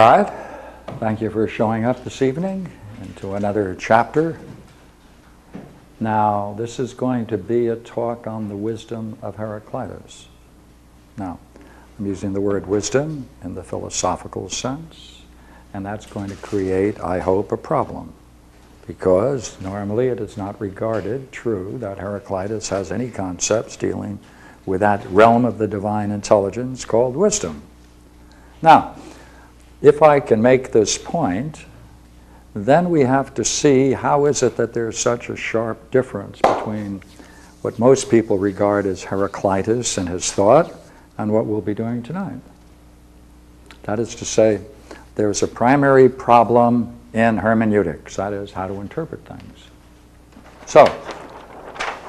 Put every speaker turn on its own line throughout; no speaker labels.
Right. Thank you for showing up this evening into another chapter. Now, this is going to be a talk on the wisdom of Heraclitus. Now, I'm using the word wisdom in the philosophical sense, and that's going to create, I hope, a problem. Because normally it is not regarded true that Heraclitus has any concepts dealing with that realm of the divine intelligence called wisdom. Now, if I can make this point, then we have to see how is it that there's such a sharp difference between what most people regard as Heraclitus and his thought and what we'll be doing tonight. That is to say, there's a primary problem in hermeneutics, that is, how to interpret things. So,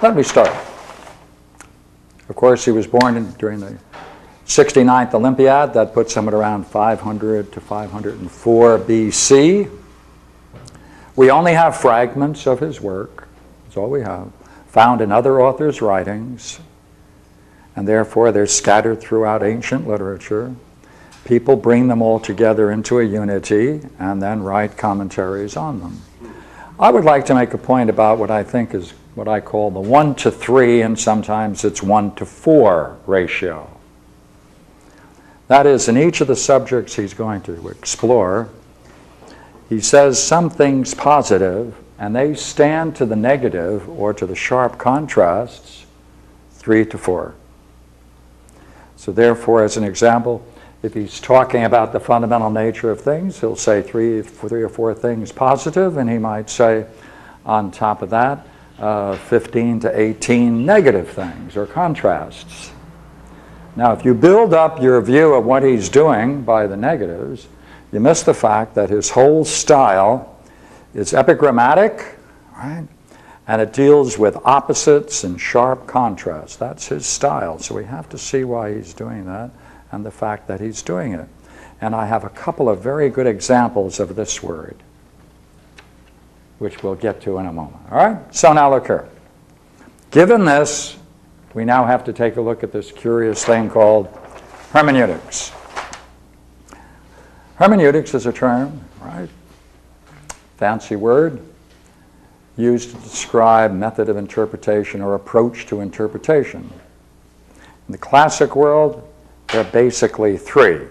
let me start. Of course, he was born in, during the 69th Olympiad, that puts him at around 500 to 504 BC. We only have fragments of his work, that's all we have, found in other authors' writings, and therefore they're scattered throughout ancient literature. People bring them all together into a unity and then write commentaries on them. I would like to make a point about what I think is what I call the one to three, and sometimes it's one to four ratio. That is, in each of the subjects he's going to explore, he says some things positive, and they stand to the negative or to the sharp contrasts, three to four. So, therefore, as an example, if he's talking about the fundamental nature of things, he'll say three, three or four things positive, and he might say, on top of that, uh, 15 to 18 negative things or contrasts. Now, if you build up your view of what he's doing by the negatives, you miss the fact that his whole style is epigrammatic, right? And it deals with opposites and sharp contrasts. That's his style. So we have to see why he's doing that and the fact that he's doing it. And I have a couple of very good examples of this word, which we'll get to in a moment. All right? So now look here. Given this, we now have to take a look at this curious thing called hermeneutics. Hermeneutics is a term, right? Fancy word used to describe method of interpretation or approach to interpretation. In the classic world, there are basically three.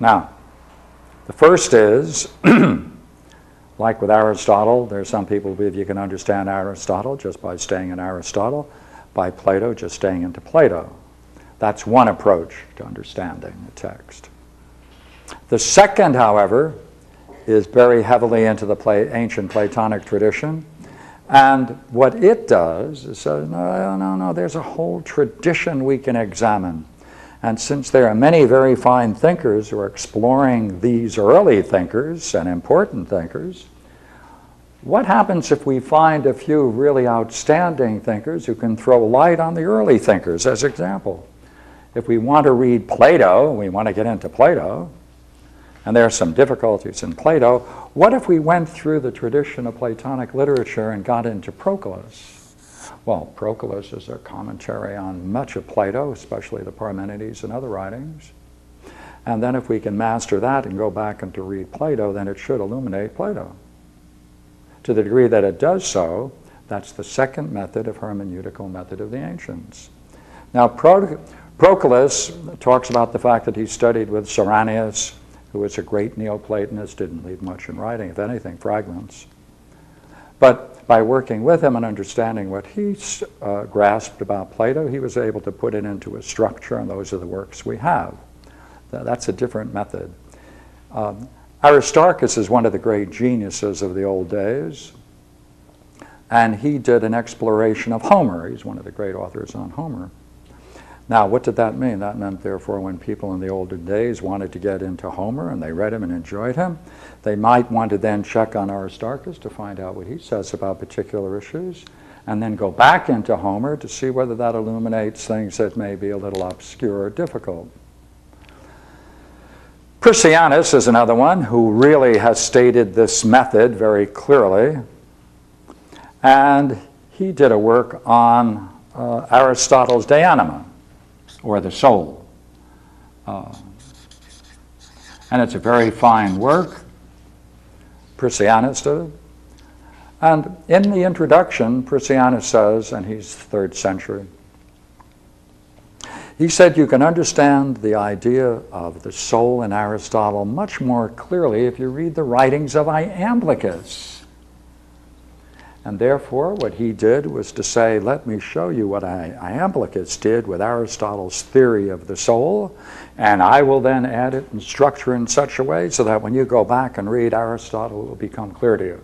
Now, the first is like with Aristotle, there are some people who believe you can understand Aristotle just by staying in Aristotle, by Plato, just staying into Plato. That's one approach to understanding the text. The second, however, is very heavily into the ancient Platonic tradition. And what it does is say, no, no, no, there's a whole tradition we can examine. And since there are many very fine thinkers who are exploring these early thinkers and important thinkers, what happens if we find a few really outstanding thinkers who can throw light on the early thinkers as example? If we want to read Plato, we want to get into Plato, and there are some difficulties in Plato, what if we went through the tradition of Platonic literature and got into Proclus? Well, Proclus is a commentary on much of Plato, especially the Parmenides and other writings. And then if we can master that and go back and to read Plato, then it should illuminate Plato. To the degree that it does so, that's the second method of hermeneutical method of the ancients. Now, Pro- Proclus talks about the fact that he studied with Syrianus, who was a great Neoplatonist, didn't leave much in writing, if anything, fragments. But by working with him and understanding what he uh, grasped about Plato, he was able to put it into a structure, and those are the works we have. That's a different method. Um, Aristarchus is one of the great geniuses of the old days, and he did an exploration of Homer. He's one of the great authors on Homer. Now, what did that mean? That meant, therefore, when people in the older days wanted to get into Homer and they read him and enjoyed him, they might want to then check on Aristarchus to find out what he says about particular issues, and then go back into Homer to see whether that illuminates things that may be a little obscure or difficult. Priscianus is another one who really has stated this method very clearly, and he did a work on uh, Aristotle's De Anima or the soul. Uh, And it's a very fine work. Priscianus did it. And in the introduction, Priscianus says, and he's third century, he said you can understand the idea of the soul in Aristotle much more clearly if you read the writings of Iamblichus. And therefore, what he did was to say, let me show you what I, Iamblichus did with Aristotle's theory of the soul, and I will then add it and structure in such a way so that when you go back and read Aristotle, it will become clear to you.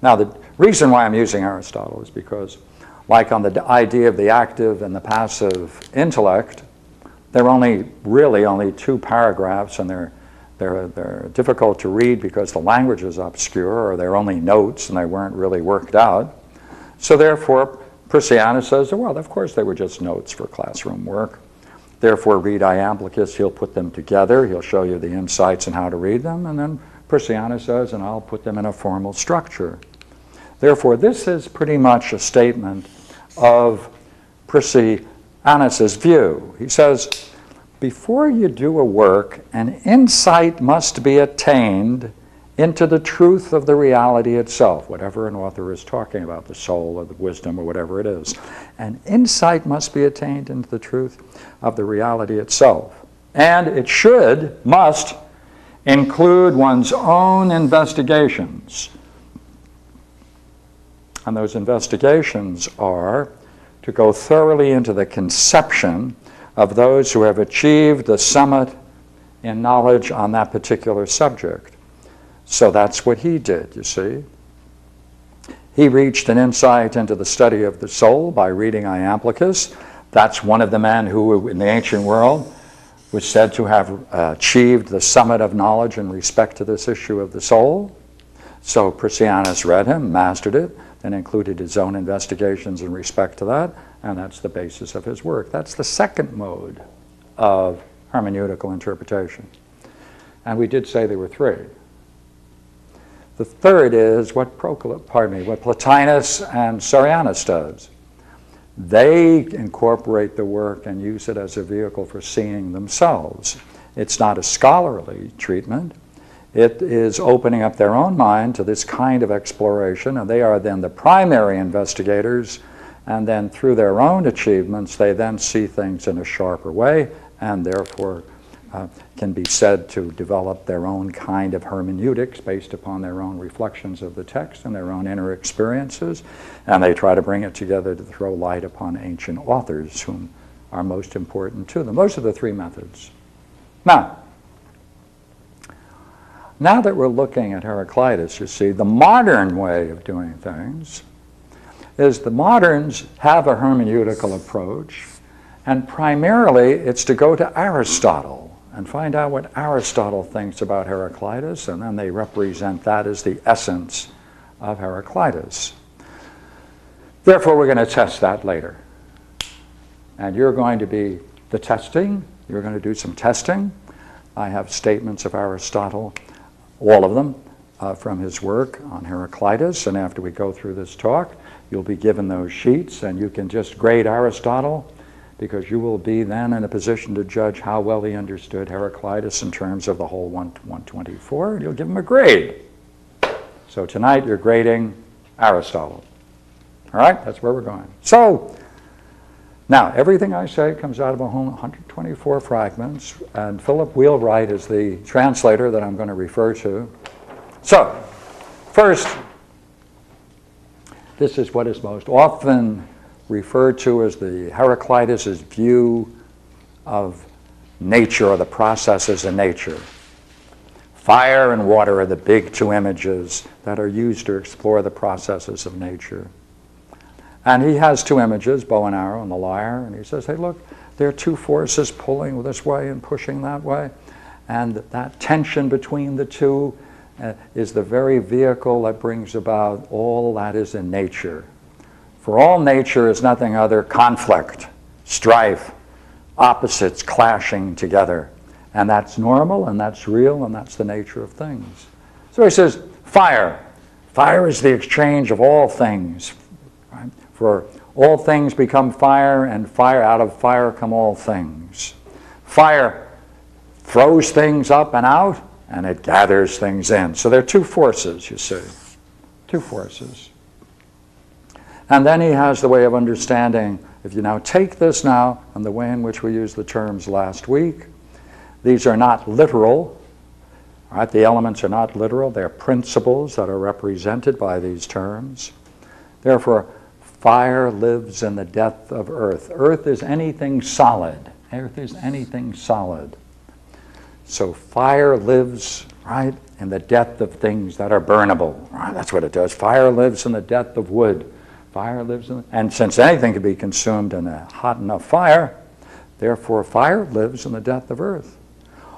Now, the reason why I'm using Aristotle is because like on the idea of the active and the passive intellect, there are only really only two paragraphs and they're, they're, they're difficult to read because the language is obscure or they're only notes and they weren't really worked out. So therefore, Priscianus says, well, of course they were just notes for classroom work. Therefore, read Iamblichus, he'll put them together, he'll show you the insights and how to read them, and then Priscianus says, and I'll put them in a formal structure. Therefore, this is pretty much a statement of Priscianus's view. He says, before you do a work, an insight must be attained into the truth of the reality itself, whatever an author is talking about, the soul or the wisdom or whatever it is. An insight must be attained into the truth of the reality itself. And it should, must, include one's own investigations and those investigations are to go thoroughly into the conception of those who have achieved the summit in knowledge on that particular subject. So that's what he did, you see. He reached an insight into the study of the soul by reading Iamblichus. That's one of the men who, in the ancient world, was said to have achieved the summit of knowledge in respect to this issue of the soul. So Priscianus read him, mastered it, and included his own investigations in respect to that, and that's the basis of his work. That's the second mode of hermeneutical interpretation. And we did say there were three. The third is what Procol- pardon me, what Plotinus and Syrianus does. They incorporate the work and use it as a vehicle for seeing themselves. It's not a scholarly treatment, it is opening up their own mind to this kind of exploration, and they are then the primary investigators. And then through their own achievements, they then see things in a sharper way, and therefore uh, can be said to develop their own kind of hermeneutics based upon their own reflections of the text and their own inner experiences. And they try to bring it together to throw light upon ancient authors whom are most important to them. Those are the three methods. Now, now that we're looking at Heraclitus, you see, the modern way of doing things is the moderns have a hermeneutical approach, and primarily it's to go to Aristotle and find out what Aristotle thinks about Heraclitus, and then they represent that as the essence of Heraclitus. Therefore, we're going to test that later. And you're going to be the testing, you're going to do some testing. I have statements of Aristotle all of them uh, from his work on Heraclitus. And after we go through this talk, you'll be given those sheets and you can just grade Aristotle because you will be then in a position to judge how well he understood Heraclitus in terms of the whole 124, and you'll give him a grade. So tonight you're grading Aristotle. All right, that's where we're going. So, now, everything I say comes out of a whole 124 fragments, and Philip Wheelwright is the translator that I'm going to refer to. So, first, this is what is most often referred to as the Heraclitus' view of nature or the processes in nature. Fire and water are the big two images that are used to explore the processes of nature. And he has two images, bow and arrow and the lyre, and he says, hey, look, there are two forces pulling this way and pushing that way. And that tension between the two uh, is the very vehicle that brings about all that is in nature. For all nature is nothing other conflict, strife, opposites clashing together. And that's normal and that's real and that's the nature of things. So he says, fire. Fire is the exchange of all things for all things become fire, and fire out of fire come all things. Fire throws things up and out, and it gathers things in. So there are two forces, you see. Two forces. And then he has the way of understanding if you now take this now and the way in which we used the terms last week, these are not literal. Right? The elements are not literal, they're principles that are represented by these terms. Therefore, fire lives in the death of earth. Earth is anything solid. Earth is anything solid. So fire lives, right, in the death of things that are burnable. Right? That's what it does. Fire lives in the death of wood. Fire lives in, the, and since anything can be consumed in a hot enough fire, therefore fire lives in the death of earth.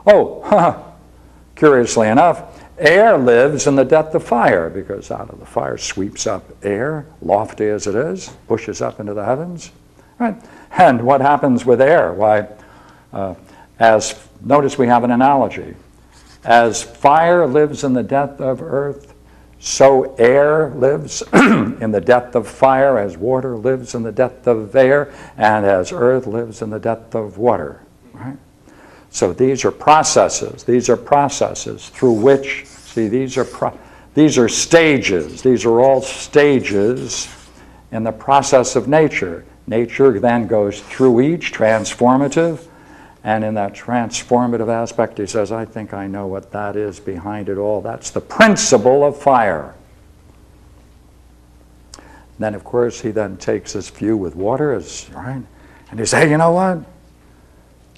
Oh, curiously enough, air lives in the death of fire because out of the fire sweeps up air, lofty as it is, pushes up into the heavens. Right? And what happens with air? Why, uh, as notice we have an analogy. As fire lives in the death of earth, so air lives in the depth of fire, as water lives in the depth of air, and as earth lives in the depth of water. Right? So these are processes. These are processes through which, see, these are, pro- these are stages. These are all stages in the process of nature. Nature then goes through each, transformative, and in that transformative aspect, he says, I think I know what that is behind it all. That's the principle of fire. then, of course, he then takes this view with water, as, right? And he says, hey, you know what?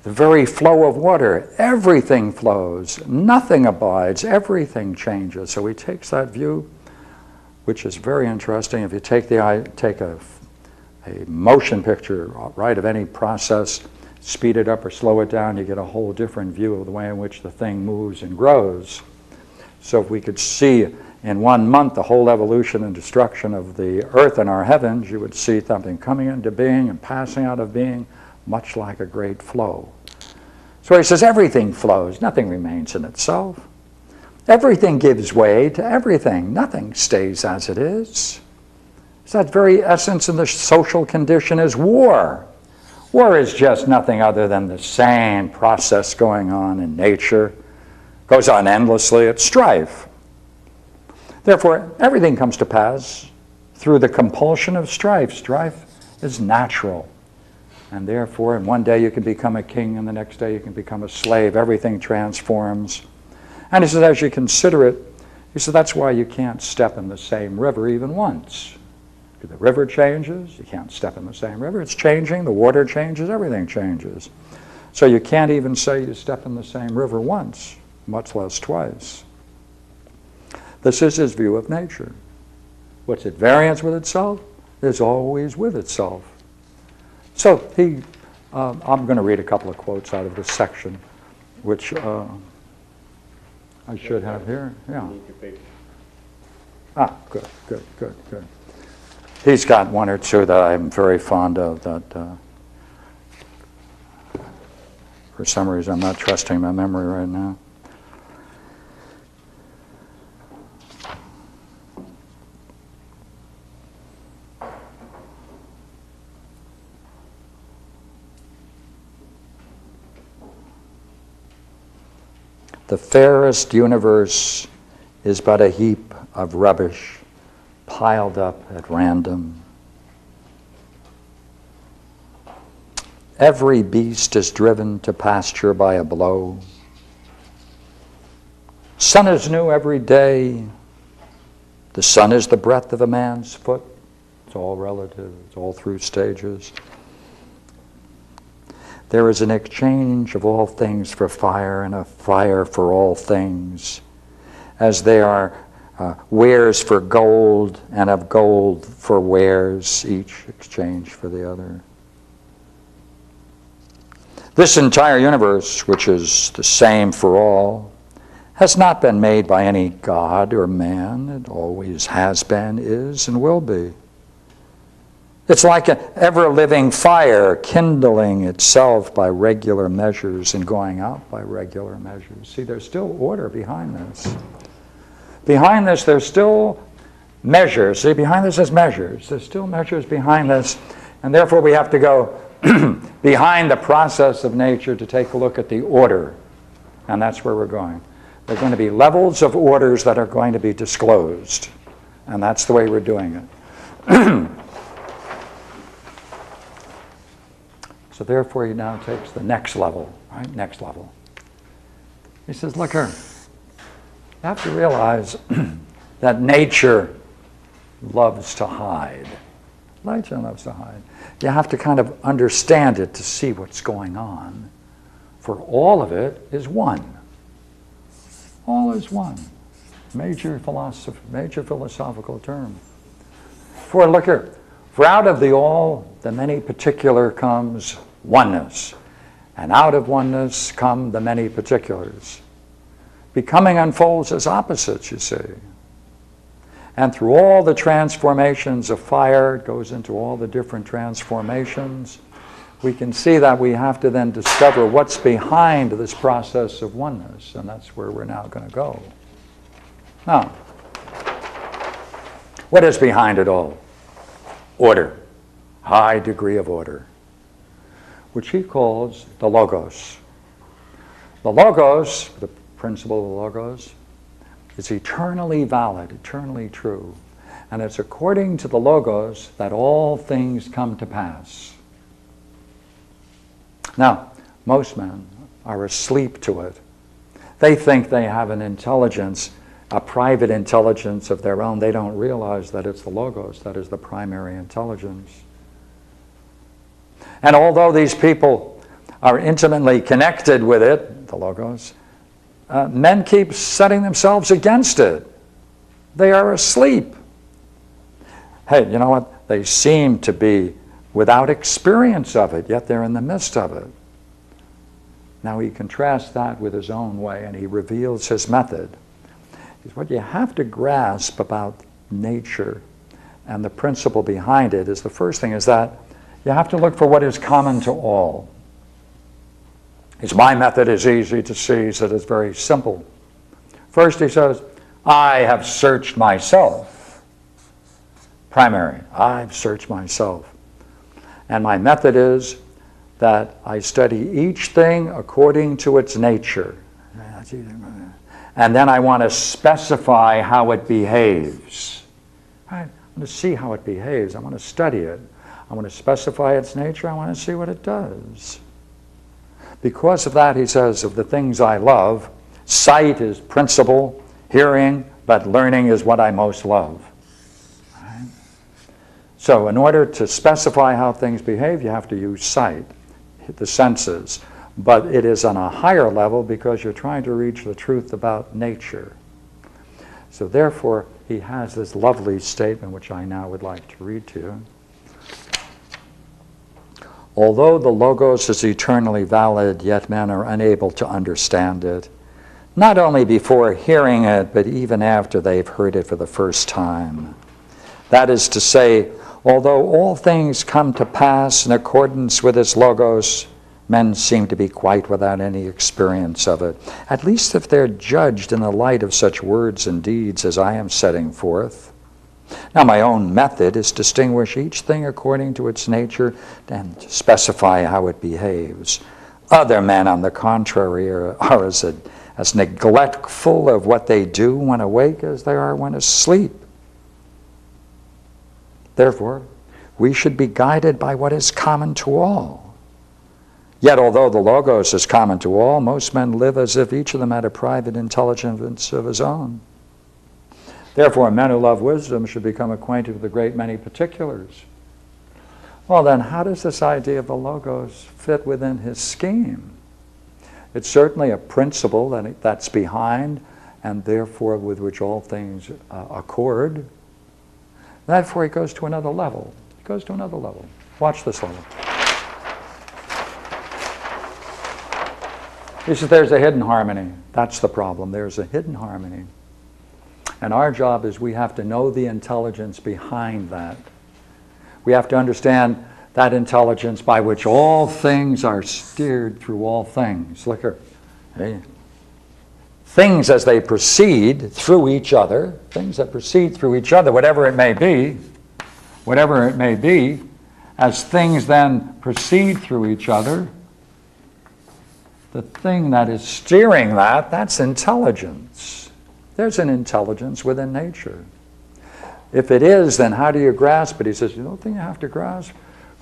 The very flow of water, everything flows, nothing abides, everything changes. So he takes that view, which is very interesting. If you take, the, take a, a motion picture, uh, right, of any process, speed it up or slow it down, you get a whole different view of the way in which the thing moves and grows. So if we could see in one month the whole evolution and destruction of the earth and our heavens, you would see something coming into being and passing out of being, much like a great flow. So he says everything flows, nothing remains in itself. Everything gives way to everything, nothing stays as it is. So that very essence in the social condition is war. War is just nothing other than the same process going on in nature, It goes on endlessly, it's strife. Therefore, everything comes to pass through the compulsion of strife. Strife is natural. And therefore, in one day you can become a king, and the next day you can become a slave. Everything transforms. And he says, as you consider it, he said, that's why you can't step in the same river even once. The river changes, you can't step in the same river. It's changing, the water changes, everything changes. So you can't even say you step in the same river once, much less twice. This is his view of nature. What's at variance with itself is always with itself. So he, uh, I'm going to read a couple of quotes out of this section, which uh, I should have here. Yeah. Ah, good, good, good, good. He's got one or two that I'm very fond of that uh, for some reason I'm not trusting my memory right now. The fairest universe is but a heap of rubbish piled up at random. Every beast is driven to pasture by a blow. Sun is new every day. The sun is the breadth of a man's foot. It's all relative, it's all through stages. There is an exchange of all things for fire and a fire for all things, as they are uh, wares for gold and of gold for wares, each exchange for the other. This entire universe, which is the same for all, has not been made by any god or man. It always has been, is, and will be. It's like an ever living fire kindling itself by regular measures and going out by regular measures. See, there's still order behind this. Behind this, there's still measures. See, behind this is measures. There's still measures behind this, and therefore we have to go behind the process of nature to take a look at the order. And that's where we're going. There are going to be levels of orders that are going to be disclosed. And that's the way we're doing it. so therefore, he now takes the next level, right? Next level. He says, look here, you have to realize that nature loves to hide. Nature loves to hide. You have to kind of understand it to see what's going on. For all of it is one. All is one. Major philosophy, major philosophical term. For look here, for out of the all, the many particular comes oneness, and out of oneness come the many particulars. Becoming unfolds as opposites, you see. And through all the transformations of fire, it goes into all the different transformations. We can see that we have to then discover what's behind this process of oneness, and that's where we're now going to go. Now, what is behind it all? Order, high degree of order, which he calls the Logos. The Logos, the principle of Logos, is eternally valid, eternally true. And it's according to the Logos that all things come to pass. Now, most men are asleep to it. They think they have an intelligence, a private intelligence of their own. They don't realize that it's the Logos that is the primary intelligence. And although these people are intimately connected with it, the Logos, uh, men keep setting themselves against it. They are asleep. Hey, you know what? They seem to be without experience of it, yet they're in the midst of it. Now he contrasts that with his own way and he reveals his method. What you have to grasp about nature and the principle behind it is the first thing is that you have to look for what is common to all. His my method is easy to see, so it's very simple. First, he says, I have searched myself. Primary, I've searched myself. And my method is that I study each thing according to its nature. And then I want to specify how it behaves. I want to see how it behaves. I want to study it. I want to specify its nature. I want to see what it does. Because of that, he says, of the things I love, sight is principal, hearing, but learning is what I most love. So, in order to specify how things behave, you have to use sight, the senses. But it is on a higher level because you're trying to reach the truth about nature. So, therefore, he has this lovely statement, which I now would like to read to you. Although the Logos is eternally valid, yet men are unable to understand it, not only before hearing it, but even after they've heard it for the first time. That is to say, although all things come to pass in accordance with its Logos, men seem to be quite without any experience of it, at least if they're judged in the light of such words and deeds as I am setting forth. Now, my own method is to distinguish each thing according to its nature and specify how it behaves. Other men, on the contrary, are, are as, a, as neglectful of what they do when awake as they are when asleep. Therefore, we should be guided by what is common to all. Yet, although the Logos is common to all, most men live as if each of them had a private intelligence of his own. Therefore, men who love wisdom should become acquainted with a great many particulars. Well, then, how does this idea of the Logos fit within his scheme? It's certainly a principle that, that's behind, and therefore with which all things uh, accord. Therefore, he goes to another level. He goes to another level. Watch this level. He says there's a hidden harmony. That's the problem. There's a hidden harmony. And our job is we have to know the intelligence behind that. We have to understand that intelligence by which all things are steered through all things. Look here. Things as they proceed through each other, things that proceed through each other, whatever it may be, whatever it may be, as things then proceed through each other, the thing that is steering that, that's intelligence. There's an intelligence within nature. If it is, then how do you grasp it? He says, you don't think you have to grasp?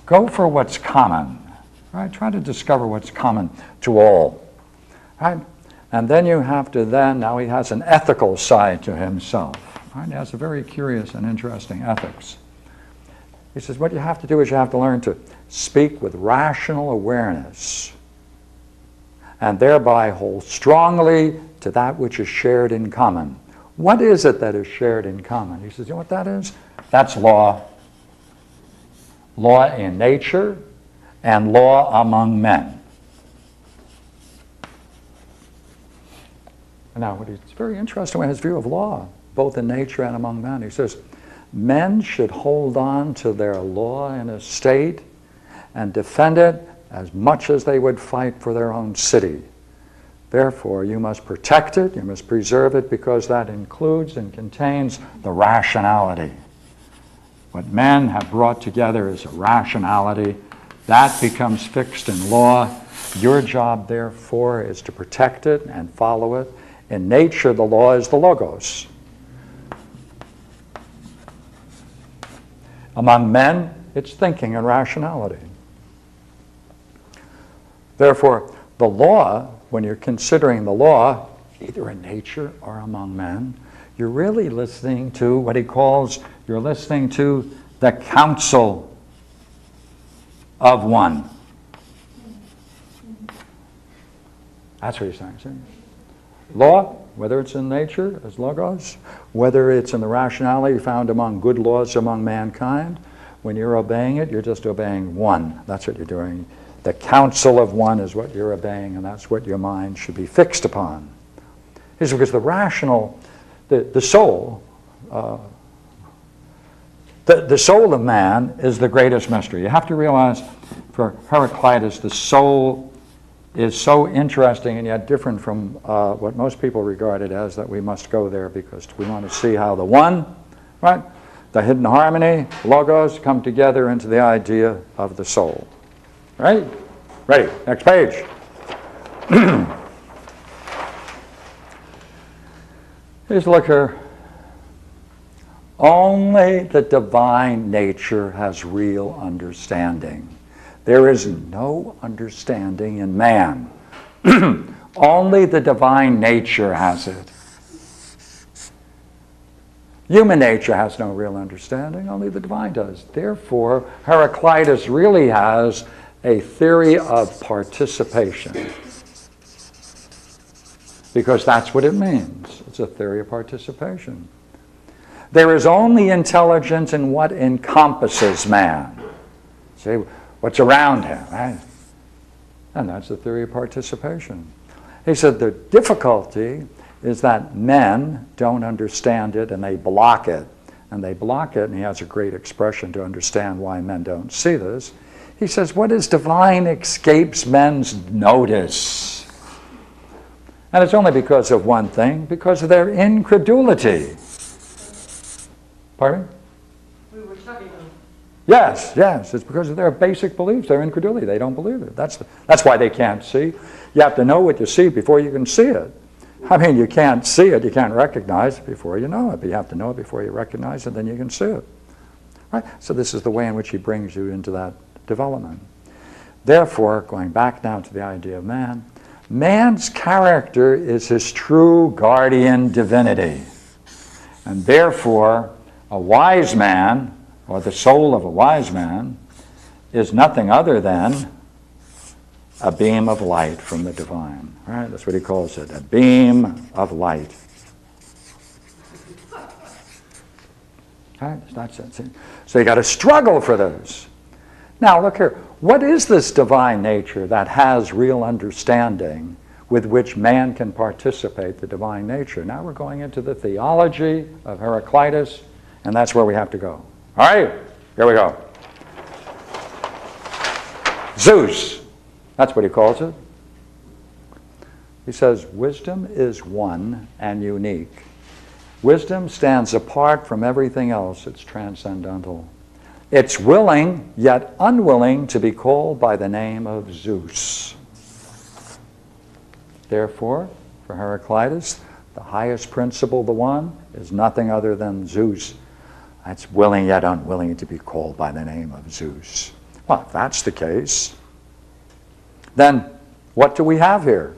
Go for what's common. Right? Try to discover what's common to all. Right? And then you have to then, now he has an ethical side to himself. Right? He has a very curious and interesting ethics. He says, what you have to do is you have to learn to speak with rational awareness and thereby hold strongly to that which is shared in common. What is it that is shared in common? He says, you know what that is? That's law. Law in nature and law among men. Now, it's very interesting in his view of law, both in nature and among men. He says, men should hold on to their law in a state and defend it as much as they would fight for their own city. Therefore, you must protect it, you must preserve it, because that includes and contains the rationality. What men have brought together is a rationality. That becomes fixed in law. Your job, therefore, is to protect it and follow it in nature, the law is the logos. Among men, it's thinking and rationality. Therefore, the law, when you're considering the law, either in nature or among men, you're really listening to what he calls, you're listening to the counsel of one. That's what he's saying. Sir. Law, whether it's in nature as logos, whether it's in the rationality found among good laws among mankind, when you're obeying it, you're just obeying one. That's what you're doing. The counsel of one is what you're obeying, and that's what your mind should be fixed upon. Is because the rational, the, the soul, uh, the, the soul of man is the greatest mystery. You have to realize for Heraclitus, the soul is so interesting and yet different from uh, what most people regard it as that we must go there because we want to see how the one, right, the hidden harmony, logos, come together into the idea of the soul. Right? Ready? Next page. Here's look here. Only the divine nature has real understanding. There is no understanding in man. Only the divine nature has it. Human nature has no real understanding, only the divine does. Therefore, Heraclitus really has a theory of participation. Because that's what it means. It's a theory of participation. There is only intelligence in what encompasses man. See, what's around him. Right? And that's the theory of participation. He said the difficulty is that men don't understand it and they block it. And they block it, and he has a great expression to understand why men don't see this. He says, What is divine escapes men's notice? And it's only because of one thing, because of their incredulity. Pardon? Yes, yes. It's because of their basic beliefs, their incredulity. They don't believe it. That's, that's why they can't see. You have to know what you see before you can see it. I mean, you can't see it, you can't recognize it before you know it, but you have to know it before you recognize it, then you can see it. Right? So this is the way in which he brings you into that development. Therefore, going back now to the idea of man, man's character is his true guardian divinity. And therefore, a wise man or the soul of a wise man, is nothing other than a beam of light from the divine. Right? That's what he calls it, a beam of light. Right? That's, it. So you got to struggle for those. Now look here. What is this divine nature that has real understanding with which man can participate the divine nature? Now we're going into the theology of Heraclitus, and that's where we have to go. All right, here we go. Zeus, that's what he calls it. He says, Wisdom is one and unique. Wisdom stands apart from everything else, it's transcendental. It's willing, yet unwilling, to be called by the name of Zeus. therefore, for Heraclitus, the highest principle, the one, is nothing other than Zeus. That's willing yet unwilling to be called by the name of Zeus. Well, if that's the case, then what do we have here?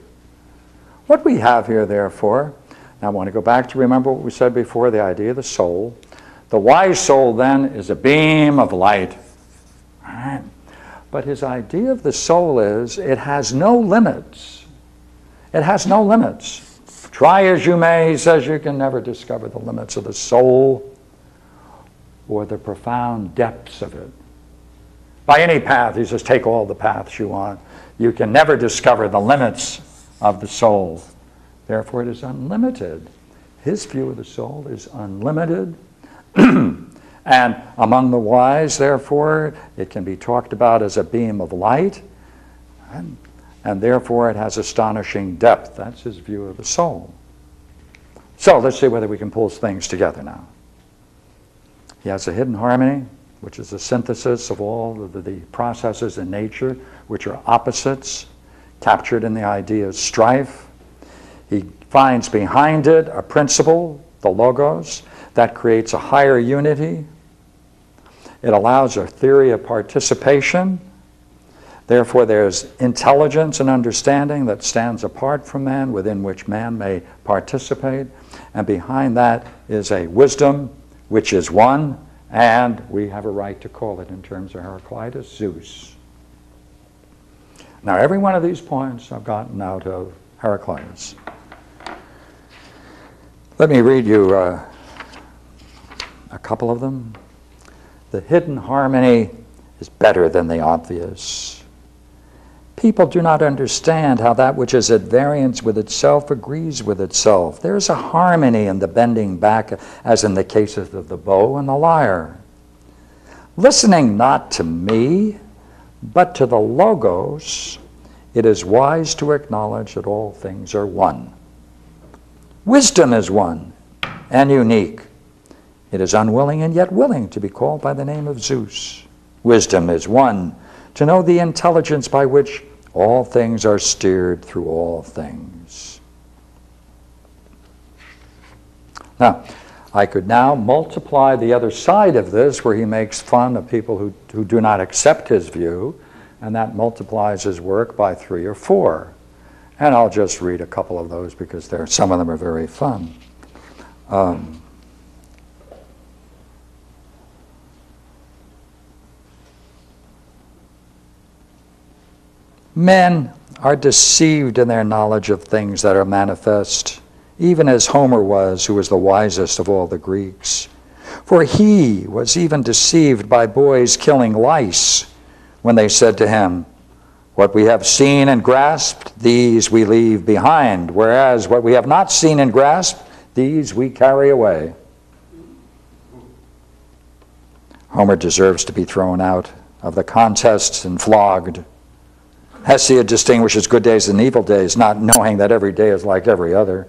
What we have here, therefore, now I want to go back to remember what we said before the idea of the soul. The wise soul, then, is a beam of light. But his idea of the soul is it has no limits. It has no limits. Try as you may, he says, you can never discover the limits of the soul or the profound depths of it. By any path, he says, take all the paths you want. You can never discover the limits of the soul. Therefore, it is unlimited. His view of the soul is unlimited. and among the wise, therefore, it can be talked about as a beam of light. And and therefore it has astonishing depth. That's his view of the soul. So let's see whether we can pull things together now. He has a hidden harmony, which is a synthesis of all of the, the processes in nature which are opposites, captured in the idea of strife. He finds behind it a principle, the logos, that creates a higher unity. It allows a theory of participation Therefore, there's intelligence and understanding that stands apart from man, within which man may participate. And behind that is a wisdom which is one, and we have a right to call it, in terms of Heraclitus, Zeus. Now, every one of these points I've gotten out of Heraclitus. Let me read you uh, a couple of them. The hidden harmony is better than the obvious. People do not understand how that which is at variance with itself agrees with itself. There is a harmony in the bending back, as in the cases of the bow and the lyre. Listening not to me, but to the Logos, it is wise to acknowledge that all things are one. Wisdom is one and unique. It is unwilling and yet willing to be called by the name of Zeus. Wisdom is one to know the intelligence by which all things are steered through all things. Now, I could now multiply the other side of this where he makes fun of people who, who do not accept his view, and that multiplies his work by three or four. And I'll just read a couple of those because some of them are very fun. Um, Men are deceived in their knowledge of things that are manifest, even as Homer was, who was the wisest of all the Greeks. For he was even deceived by boys killing lice when they said to him, What we have seen and grasped, these we leave behind, whereas what we have not seen and grasped, these we carry away. Homer deserves to be thrown out of the contests and flogged. Hesiod distinguishes good days and evil days, not knowing that every day is like every other.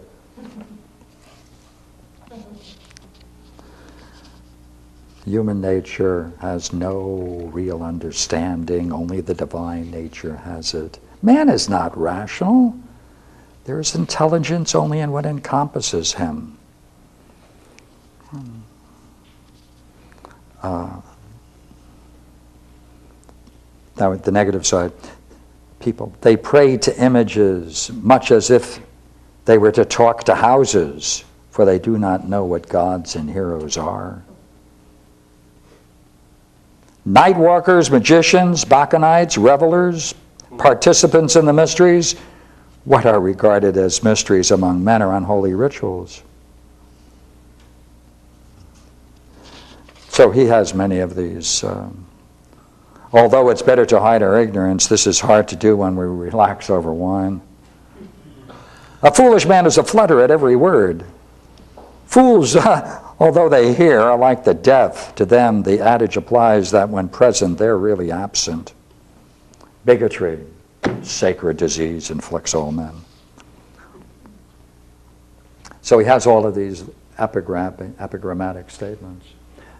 Human nature has no real understanding, only the divine nature has it. Man is not rational. There is intelligence only in what encompasses him. Uh, now, the negative side people. They pray to images, much as if they were to talk to houses, for they do not know what gods and heroes are. Night walkers, magicians, Bacchanites, revelers, participants in the mysteries, what are regarded as mysteries among men are unholy rituals. So he has many of these. Um, Although it's better to hide our ignorance, this is hard to do when we relax over wine. A foolish man is a flutter at every word. Fools, although they hear, are like the deaf. To them, the adage applies that when present, they're really absent. Bigotry, sacred disease, inflicts all men. So he has all of these epigrammatic statements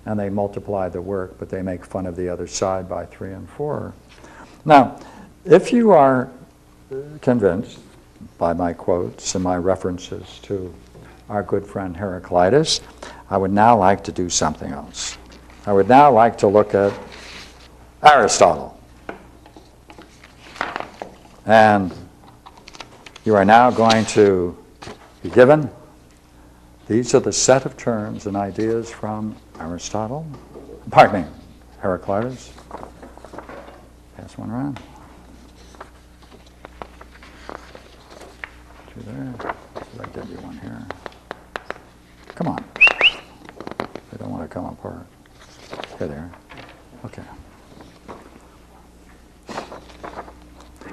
and they multiply the work, but they make fun of the other side by three and four. Now, if you are convinced by my quotes and my references to our good friend Heraclitus, I would now like to do something else. I would now like to look at Aristotle. And you are now going to be given these are the set of terms and ideas from Aristotle. Pardon me, Heraclitus. Pass one around. Two there. Should I give you one here? Come on. They don't want to come apart. Here they are. Okay.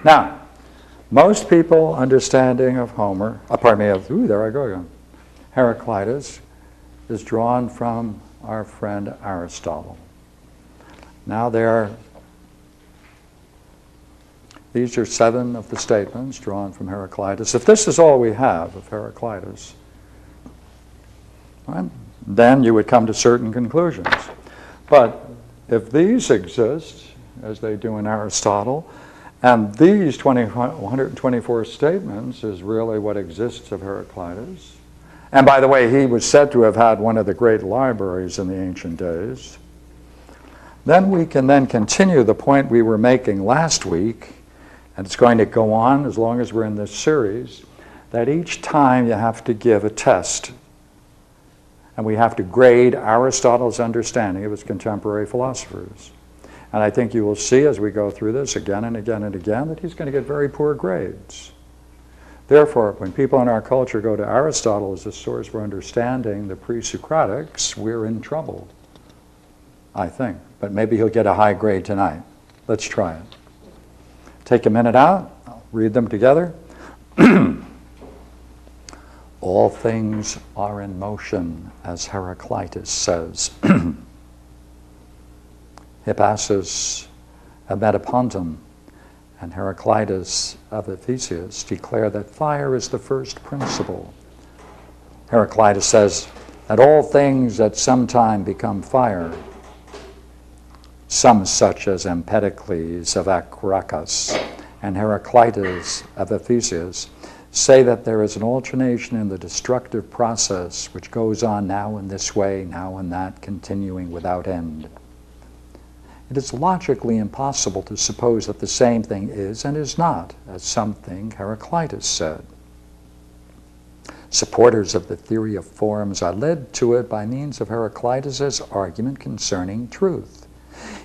Now, most people understanding of Homer, uh, pardon me, of, ooh, there I go again. Heraclitus is drawn from our friend Aristotle. Now there are, these are seven of the statements drawn from Heraclitus. If this is all we have of Heraclitus, right, then you would come to certain conclusions. But if these exist, as they do in Aristotle, and these 20, 124 statements is really what exists of Heraclitus, and by the way, he was said to have had one of the great libraries in the ancient days. Then we can then continue the point we were making last week, and it's going to go on as long as we're in this series, that each time you have to give a test. And we have to grade Aristotle's understanding of his contemporary philosophers. And I think you will see as we go through this again and again and again that he's going to get very poor grades. Therefore, when people in our culture go to Aristotle as a source for understanding the pre-Socratics, we're in trouble, I think. But maybe he'll get a high grade tonight. Let's try it. Take a minute out, I'll read them together. All things are in motion, as Heraclitus says. Hippasus Metapontum and Heraclitus of Ephesus declare that fire is the first principle. Heraclitus says that all things at some time become fire, some such as Empedocles of Acragas and Heraclitus of Ephesus say that there is an alternation in the destructive process which goes on now in this way, now in that, continuing without end. It is logically impossible to suppose that the same thing is and is not, as something Heraclitus said. Supporters of the theory of forms are led to it by means of Heraclitus's argument concerning truth,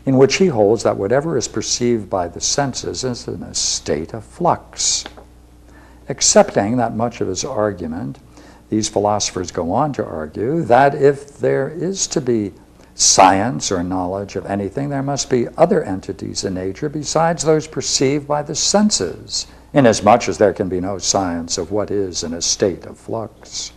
in which he holds that whatever is perceived by the senses is in a state of flux. Accepting that much of his argument, these philosophers go on to argue that if there is to be science or knowledge of anything, there must be other entities in nature besides those perceived by the senses, inasmuch as there can be no science of what is in a state of flux.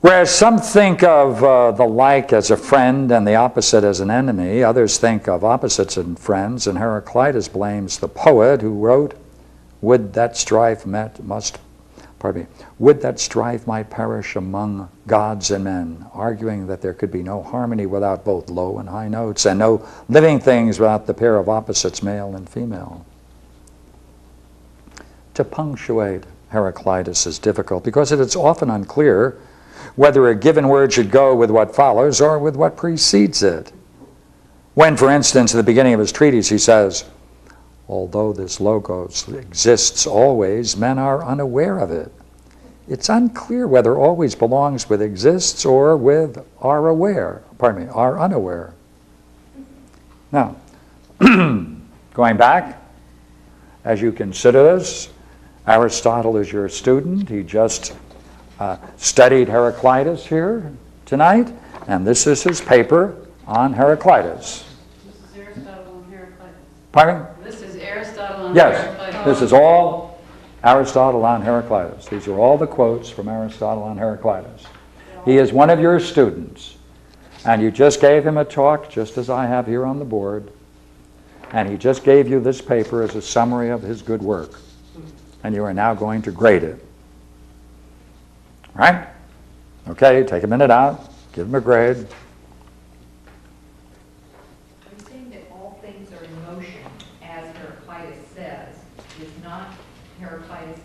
Whereas some think of uh, the like as a friend and the opposite as an enemy, others think of opposites and friends, and Heraclitus blames the poet who wrote, Would that strife met must pardon me, would that strife might perish among gods and men, arguing that there could be no harmony without both low and high notes, and no living things without the pair of opposites, male and female. To punctuate Heraclitus is difficult because it is often unclear whether a given word should go with what follows or with what precedes it. When, for instance, at the beginning of his treatise he says, Although this logos exists always, men are unaware of it. It's unclear whether always belongs with exists or with are aware, pardon me, are unaware. Now, going back, as you consider this, Aristotle is your student. He just uh, studied Heraclitus here tonight, and this is his paper on Heraclitus.
This is Aristotle on Heraclitus.
Pardon?
Aristotle on
Yes, this is all Aristotle on Heraclitus. These are all the quotes from Aristotle on Heraclitus. He is one of your students, and you just gave him a talk, just as I have here on the board, and he just gave you this paper as a summary of his good work, and you are now going to grade it. Right? Okay, take a minute out, give him a grade.
Are you saying that all things are in motion, as Heraclitus says, is not Heraclitus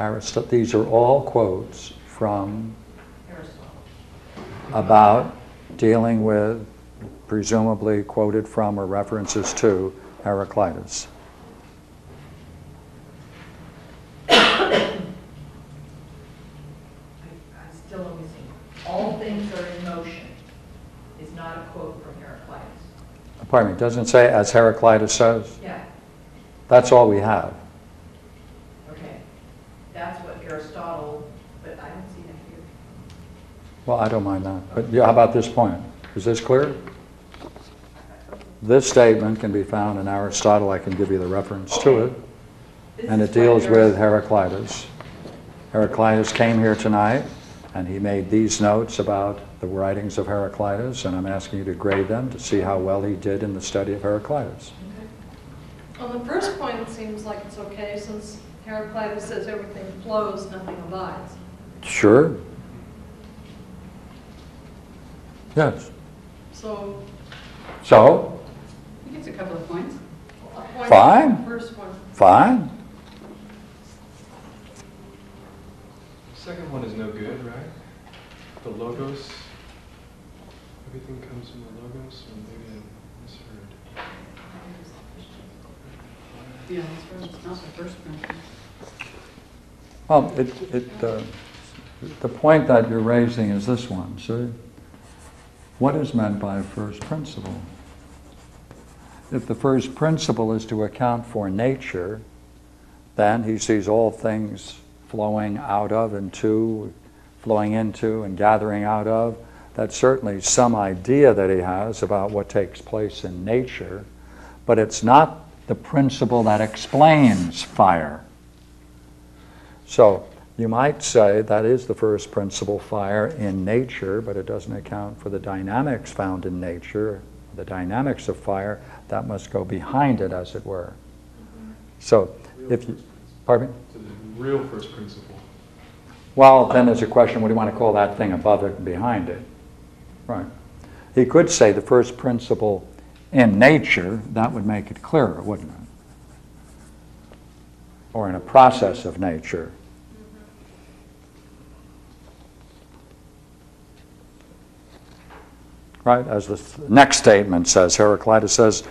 Arist- these are all quotes from
Aristotle.
about dealing with, presumably quoted from or references to Heraclitus.
I, I still don't see. All things are in motion is not a quote from Heraclitus.
Pardon me, doesn't say as Heraclitus says?
Yeah,
That's all we have.
okay. That's what Aristotle, but I don't see that here.
Well, I don't mind that. But yeah, how about this point? Is this clear? This statement can be found in Aristotle. I can give you the reference to it. And it deals with Heraclitus. Heraclitus came here tonight, and he made these notes about the writings of Heraclitus, and I'm asking you to grade them to see how well he did in the study of Heraclitus.
On the first point, it seems like it's okay, since Heraclitus says everything flows, nothing abides.
Sure? Yes.
So,
So,
He gets a couple of points.
a point
Fine.
on the first one.
fine.
Second one is no good, right? The logos, everything comes from the logos, or maybe I misheard.
Yeah, that's right, it's not the first principle.
Well, it, it, uh, the point that you're raising is this one, see? What is meant by first principle? If the first principle is to account for nature, then he sees all things flowing out of and to, flowing into and gathering out of. That's certainly some idea that he has about what takes place in nature, but it's not the principle that explains fire. So you might say that is the first principle fire in nature, but it doesn't account for the dynamics found in nature, the dynamics of fire that must go behind it, as it were. So if you, pardon me?
So the real first principle.
Well, then there's a question, what do you want to call that thing above it and behind it? Right. He could say the first principle in nature, that would make it clearer, wouldn't it? Or in a process of nature. Right, as the next statement says, Heraclitus says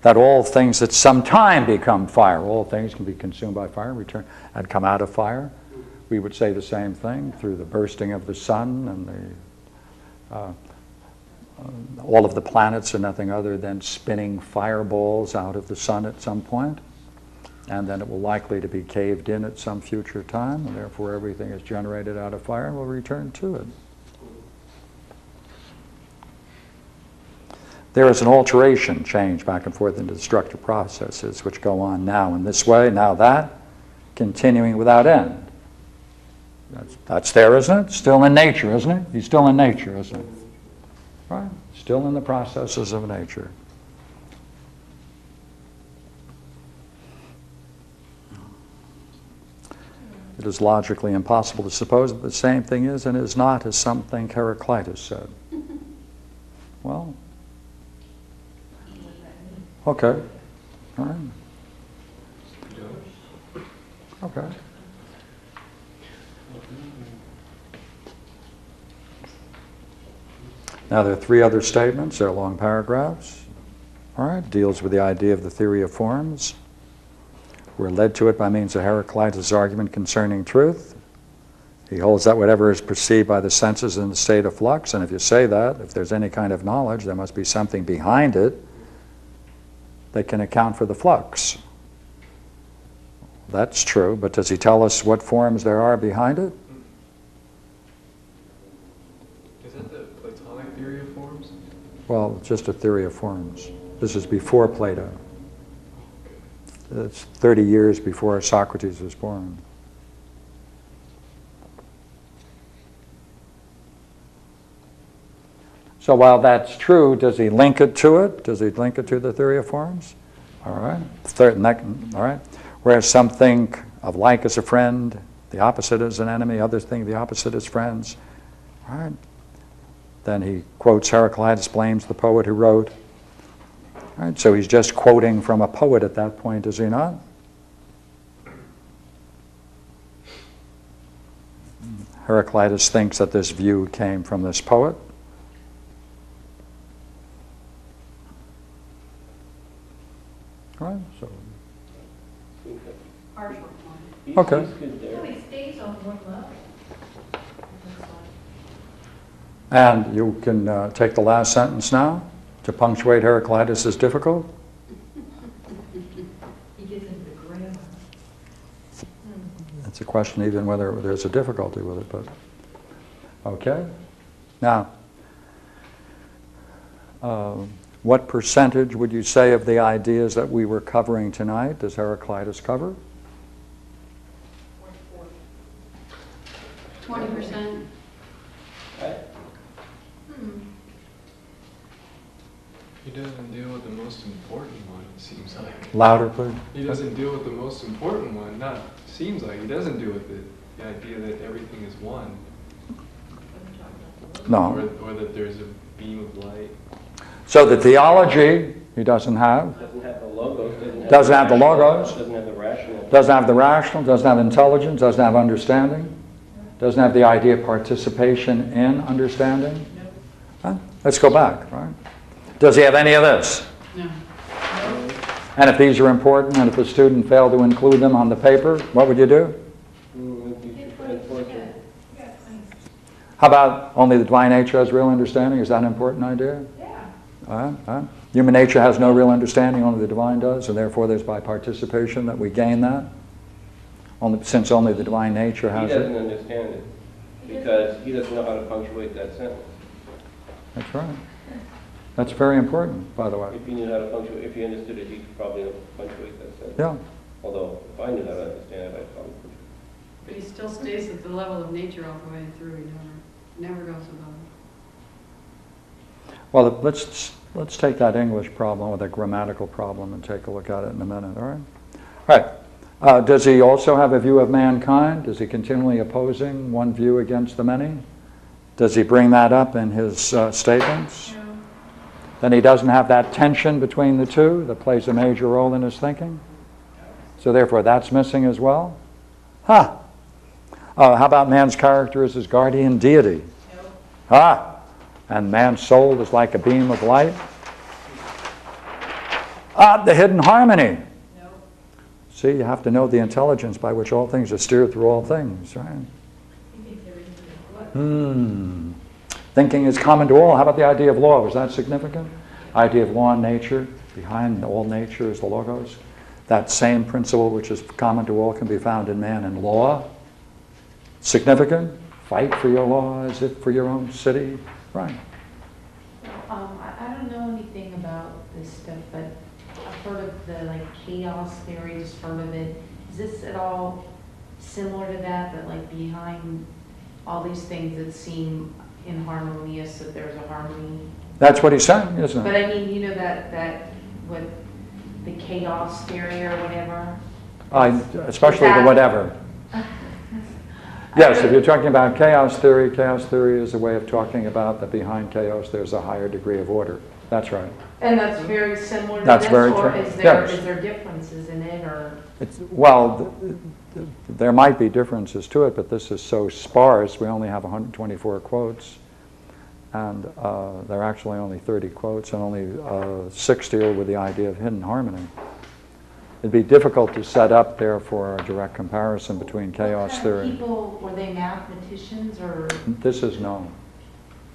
that all things that sometime become fire, all things can be consumed by fire, and return, and come out of fire. We would say the same thing through the bursting of the sun and the uh, all of the planets are nothing other than spinning fireballs out of the sun at some point, and then it will likely to be caved in at some future time, and therefore everything is generated out of fire and will return to it. There is an alteration, change back and forth into destructive processes which go on now in this way, now that, continuing without end. That's, that's there, isn't it? Still in nature, isn't it? He's still in nature, isn't it? Right? Still in the processes of nature. It is logically impossible to suppose that the same thing is and is not as some think Heraclitus said. Well, okay. All right. Okay. Now, there are three other statements, they're long paragraphs. All right, deals with the idea of the theory of forms. We're led to it by means of Heraclitus' argument concerning truth. He holds that whatever is perceived by the senses is in a state of flux, and if you say that, if there's any kind of knowledge, there must be something behind it that can account for the flux. That's true, but does he tell us what forms there are behind it?
Is that the Platonic theory of forms?
Well, just a theory of forms. This is before Plato. It's 30 years before Socrates was born. So while that's true, does he link it to it? Does he link it to the theory of forms? All right. Third, nec- all right. Whereas some think of like as a friend, the opposite as an enemy, others think the opposite as friends. All right. Then he quotes Heraclitus, blames the poet who wrote. All right, so he's just quoting from a poet at that point, is he not? Heraclitus thinks that this view came from this poet. Right, so,
Partial one.
He's-
Okay.
he's good there.
No, he stays on one level.
and you can uh, take the last sentence now. To punctuate Heraclitus is difficult.
He gets into the grammar.
It's a question even whether there's a difficulty with it, but, okay. Now, um, what percentage would you say of the ideas that we were covering tonight does Heraclitus cover?
Twenty percent?
I-
He doesn't deal with the most important one, it seems like.
Louder, please.
He doesn't deal with the most important one, not, seems like, he doesn't deal with the, the idea that everything is one.
No.
Or, or that there's a beam of light.
So the theology, he doesn't have,
Doesn't have the logos, doesn't have.
Doesn't have the
rational-
logos.
Doesn't have the rational.
doesn't have the rational, doesn't have intelligence, doesn't have understanding, doesn't have the idea of participation in understanding. Huh? Let's go back, right? Does he have any of this?
No.
And if these are important, and if the student failed to include them on the paper, what would you do?
It'd be unfortunate.
How about only the divine nature has real understanding? Is that an important idea?
Yeah.
Uh, uh, Human nature has no real understanding, only the divine does, and therefore there's by participation that we gain that? Only, since only the divine nature has it.
He doesn't
it?
understand it, because he doesn't know how to punctuate that sentence.
That's right. That's very important, by the way.
If he knew how to punctuate, if he understood it, he could probably punctuate that sentence.
Yeah,
Although, if I knew how to understand it, I'd probably.
But he still stays at the level of nature all the way through, he never, never goes above.
Well, let's, let's take that English problem with a grammatical problem and take a look at it in a minute, all right? All right. Uh, does he also have a view of mankind? Is he continually opposing one view against the many? Does he bring that up in his uh, statements? Then he doesn't have that tension between the two that plays a major role in his thinking? So therefore, that's missing as well? Huh. Uh, how about man's character as his guardian deity? Ah, and man's soul is like a beam of light. Ah, the hidden harmony.
No.
See, you have to know the intelligence by which all things are steered through all things, right?
He thinks everything's what?
Hmm. Thinking is common to all. How about the idea of law? Was that significant? Idea of law and nature. Behind all nature is the logos. That same principle, which is common to all, can be found in man and law. Significant? Fight for your law as if for your own city. Right.
Um, I, I don't know anything about this stuff, but I've heard of the like chaos theory, just heard of it. Is this at all similar to that, that like behind all these things that seem inharmonious, that there's a harmony?
That's what he's saying, isn't it? But?
I mean, you know, that, that, with the chaos theory or whatever?
I, especially the whatever. Yes, if you're talking about chaos theory, chaos theory is a way of talking about that behind chaos there's a higher degree of order. That's right.
And that's very similar to
That's
this,
very
or
true.
is there,
Yes.
is there differences in it, or?
It's, well, th- th- there might be differences to it, but this is so sparse, we only have 124 quotes. And uh, there are actually only 30 quotes, and only uh, six deal with the idea of hidden harmony. It'd be difficult to set up, therefore, a direct comparison between chaos
What kind of
theory.
people, were they mathematicians, or
This is no,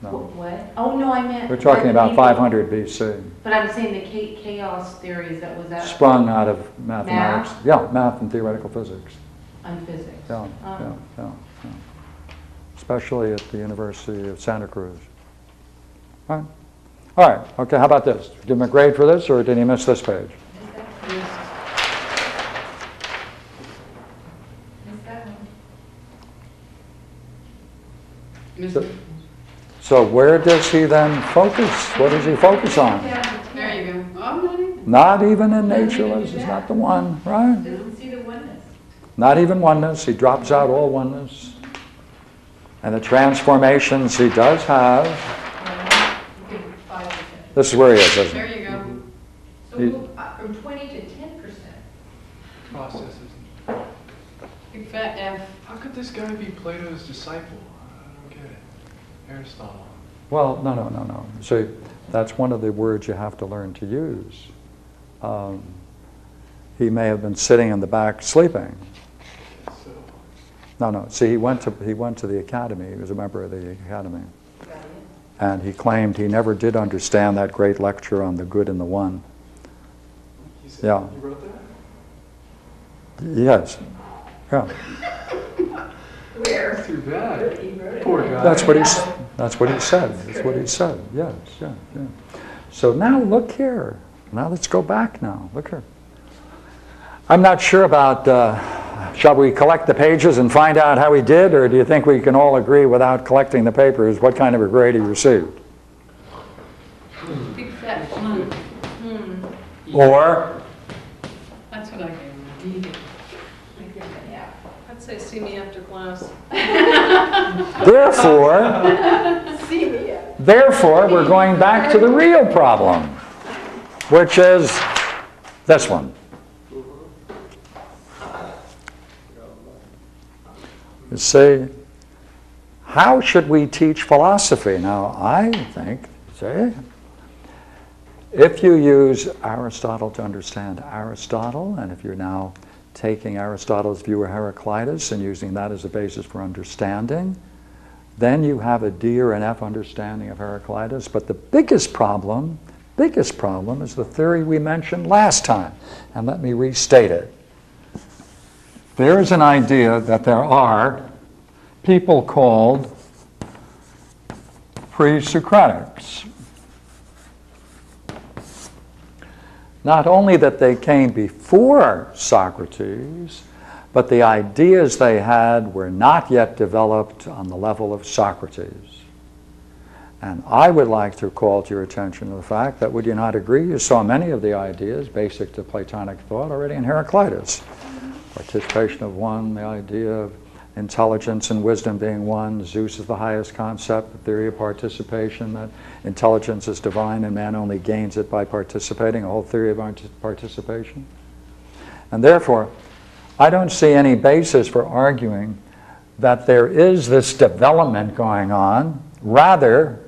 no.
what? Oh, no, I meant.
We're talking about
people-
500 BC,
But I'm saying the chaos theories, that was that?
sprung out of mathematics.
Math?
Yeah, math and theoretical physics.
On physics?
Yeah,
Oh.
yeah, yeah, yeah. Especially at the University of Santa Cruz. All right, all right, okay, how about this? Give him a grade for this, or did he miss this page?
Missed that one.
Miss-
So- So where does he then focus? What does he focus on?
There you go. Oh, not even.
Not even in naturalist is not the one, right?
Doesn't see the oneness.
Not even oneness, he drops out all oneness. And the transformations he does have,
You give five percent.
this is where he is, isn't
There you go.
So
You-
we'll, uh, from twenty to ten percent.
Processes.
Big fat F.
How could this guy be Plato's disciple? Aristotle.
Well, no, no, no, no. See, that's one of the words you have to learn to use. Um, he may have been sitting in the back sleeping.
So,
No, no. See, he went to he went to the academy. He was a member of the academy, and he claimed he never did understand that great lecture on the good and the one. Yeah.
you wrote that?
Yes. Yeah.
Where?
Too bad.
He wrote it.
Poor guy.
That's what he, that's what he said, that's what he said, yes, yeah, yeah. So now, look here, now let's go back now, look here. I'm not sure about, uh, shall we collect the pages and find out how he did, or do you think we can all agree without collecting the papers what kind of a grade he received?
Big fat. Hmm.
Or,
That's what I gave him.
Yeah.
I'd say see me after class.
therefore, therefore, we're going back to the real problem, which is this one. You see, how should we teach philosophy? Now, I think, see, if you use Aristotle to understand Aristotle, and if you're now taking Aristotle's view of Heraclitus and using that as a basis for understanding, then you have a D or an F understanding of Heraclitus. But the biggest problem, biggest problem is the theory we mentioned last time. And let me restate it. There is an idea that there are people called pre-Socratics. Not only that they came before Socrates, but the ideas they had were not yet developed on the level of Socrates. And I would like to call to your attention to the fact that, would you not agree, you saw many of the ideas basic to Platonic thought already in Heraclitus. Participation of one, the idea of intelligence and wisdom being one, Zeus is the highest concept, the theory of participation, that intelligence is divine and man only gains it by participating, a whole theory of participation. And therefore, I don't see any basis for arguing that there is this development going on. Rather,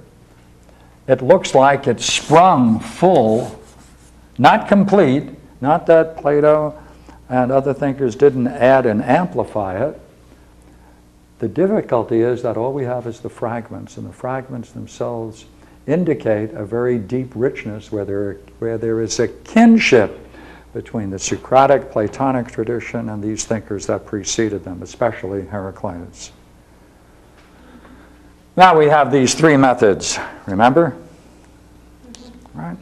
it looks like it's sprung full, not complete, not that Plato and other thinkers didn't add and amplify it. The difficulty is that all we have is the fragments, and the fragments themselves indicate a very deep richness where there, where there is a kinship between the Socratic Platonic tradition and these thinkers that preceded them, especially Heraclitus. Now we have these three methods, remember? Right?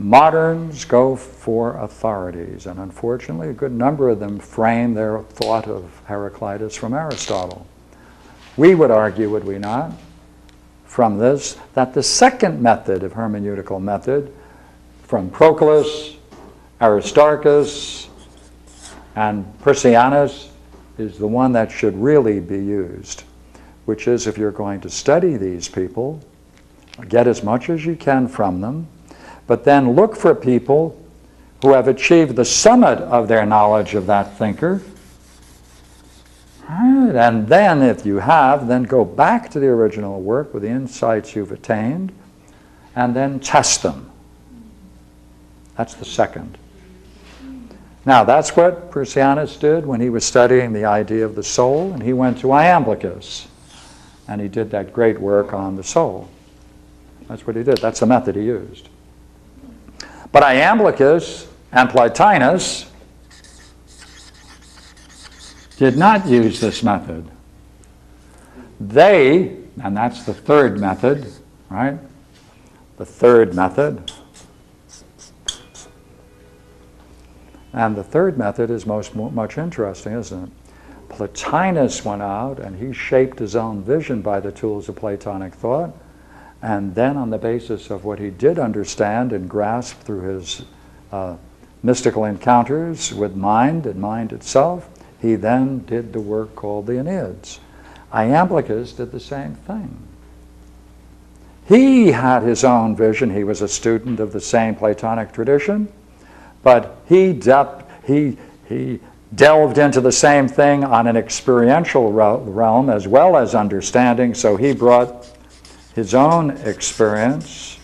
Moderns go for authorities, and unfortunately, a good number of them frame their thought of Heraclitus from Aristotle. We would argue, would we not, from this, that the second method of hermeneutical method, from Proclus, Aristarchus, and Syrianus, is the one that should really be used, which is if you're going to study these people, get as much as you can from them, but then look for people who have achieved the summit of their knowledge of that thinker. Right, And then, if you have, then go back to the original work with the insights you've attained, and then test them. That's the second. Now, that's what Syrianus did when he was studying the idea of the soul, and he went to Iamblichus, and he did that great work on the soul. That's what he did. That's the method he used. But Iamblichus and Plotinus did not use this method. They, and that's the third method, right? The third method. And the third method is most much interesting, isn't it? Plotinus went out and he shaped his own vision by the tools of Platonic thought. And then, on the basis of what he did understand and grasp through his uh, mystical encounters with mind and mind itself, he then did the work called the Enneads. Iamblichus did the same thing. He had his own vision. He was a student of the same Platonic tradition, but he, de- he, he delved into the same thing on an experiential realm as well as understanding, so he brought his own experience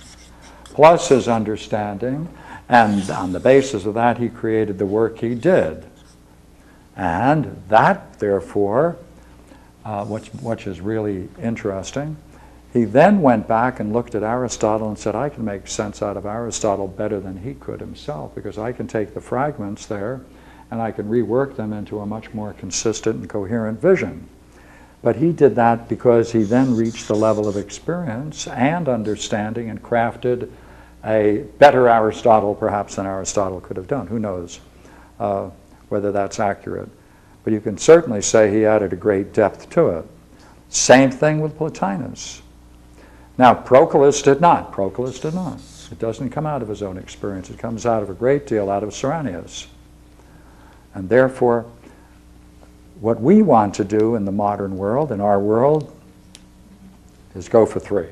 plus his understanding, and on the basis of that, he created the work he did. And that, therefore, uh, which, which is really interesting, he then went back and looked at Aristotle and said, I can make sense out of Aristotle better than he could himself because I can take the fragments there and I can rework them into a much more consistent and coherent vision. But he did that because he then reached the level of experience and understanding and crafted a better Aristotle perhaps than Aristotle could have done. Who knows uh, whether that's accurate? But you can certainly say he added a great depth to it. Same thing with Plotinus. Now, Proclus did not. Proclus did not. It doesn't come out of his own experience. It comes out of a great deal out of Syrianus. And therefore, what we want to do in the modern world, in our world, is go for three.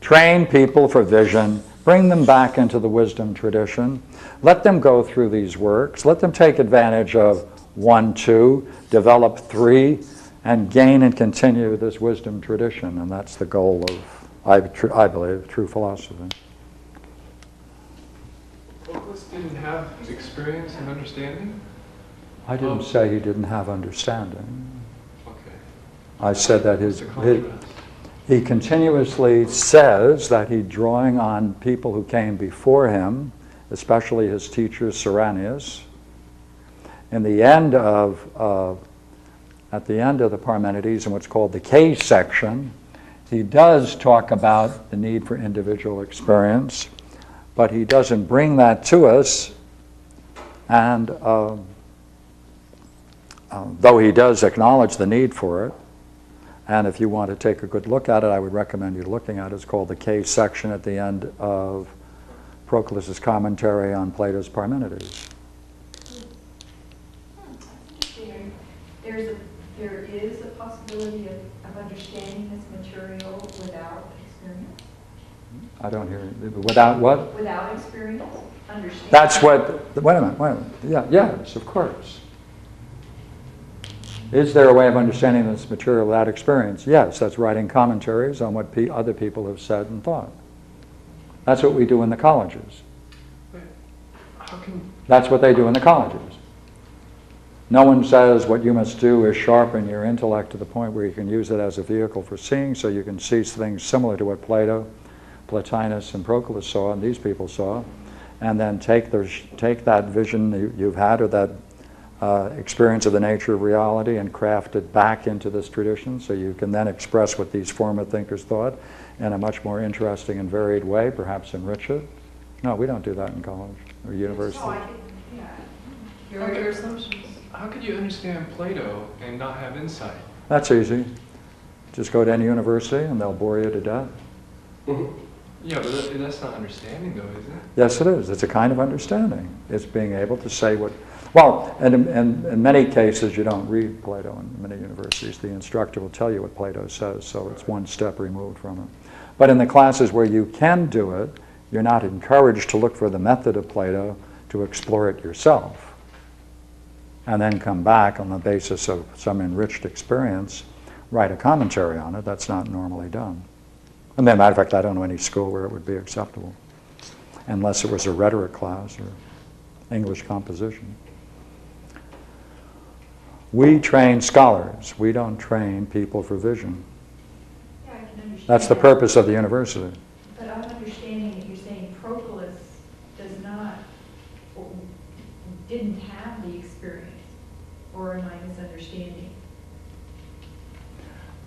Train people for vision, bring them back into the wisdom tradition, let them go through these works, let them take advantage of one, two, develop three, and gain and continue this wisdom tradition. And that's the goal of, I, I believe, true philosophy.
Proclus didn't have experience and understanding?
I didn't
Oh.
say he didn't have understanding.
Okay.
I said that his, his, he continuously says that he's drawing on people who came before him, especially his teacher Syrianus. In the end of, uh, at the end of the Parmenides, in what's called the K section, he does talk about the need for individual experience, but he doesn't bring that to us. And um, though he does acknowledge the need for it, and if you want to take a good look at it, I would recommend you looking at it. It's called the K section at the end of Proclus's commentary on Plato's Parmenides.
There- There's a, there is a possibility of, of understanding this material without experience?
I don't hear, without what?
Without experience, understanding?
That's what, wait a minute, wait a minute. Yeah, yes, of course. Is there a way of understanding this material without experience? Yes, that's writing commentaries on what pe- other people have said and thought. That's what we do in the colleges. That's what they do in the colleges. No one says what you must do is sharpen your intellect to the point where you can use it as a vehicle for seeing, so you can see things similar to what Plato, Plotinus, and Proclus saw, and these people saw, and then take, the, take that vision you, you've had or that uh, experience of the nature of reality and craft it back into this tradition, so you can then express what these former thinkers thought in a much more interesting and varied way, perhaps enrich it. No, we don't do that in college or university.
So I could, yeah.
Here are your assumptions.
how could you understand Plato and not have insight?
That's easy. Just go to any university and they'll bore you to death.
Yeah, but that's not understanding though, is it?
Yes, it is. It's a kind of understanding. It's being able to say what, well, and in, in, many cases, you don't read Plato in many universities. The instructor will tell you what Plato says, so it's one step removed from it. But in the classes where you can do it, you're not encouraged to look for the method of Plato, to explore it yourself. And then come back on the basis of some enriched experience, write a commentary on it. That's not normally done. And a matter of fact, I don't know any school where it would be acceptable, unless it was a rhetoric class or English composition. We train scholars. We don't train people for vision.
Yeah, I can understand.
That's the purpose of the university.
But I'm understanding that you're saying Proclus does not, didn't have the experience, or am I misunderstanding?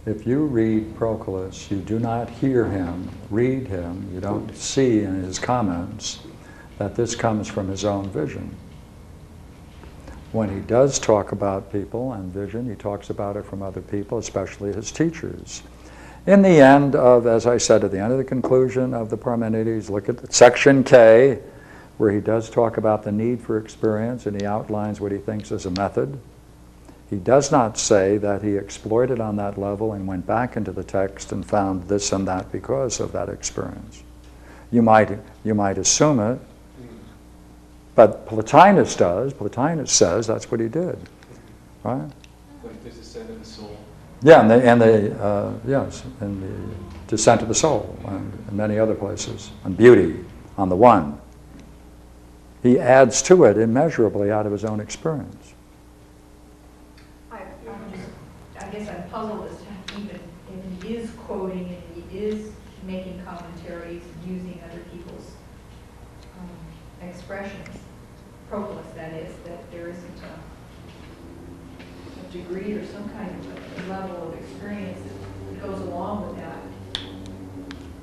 If you read Proclus, you do not hear him, read him, you don't see in his comments that this comes from his own vision. When he does talk about people and vision, he talks about it from other people, especially his teachers. In the end of, as I said, at the end of the conclusion of the Parmenides, look at section K, where he does talk about the need for experience and he outlines what he thinks is a method. He does not say that he exploited it on that level and went back into the text and found this and that because of that experience. You might, you might assume it, but Plotinus does. Plotinus says that's what he did, right?
Like there's a of the soul.
Yeah, and the, and the uh, yes, and the Descent of the Soul, and and many other places, and Beauty on the one. He adds to it immeasurably out of his own experience.
I, I'm just, I guess I'm puzzled as to even, if he is quoting and he is making commentaries and using other people's um, expressions, Proclus that is, that there isn't a, a degree or some kind of a level of experience that goes along with that,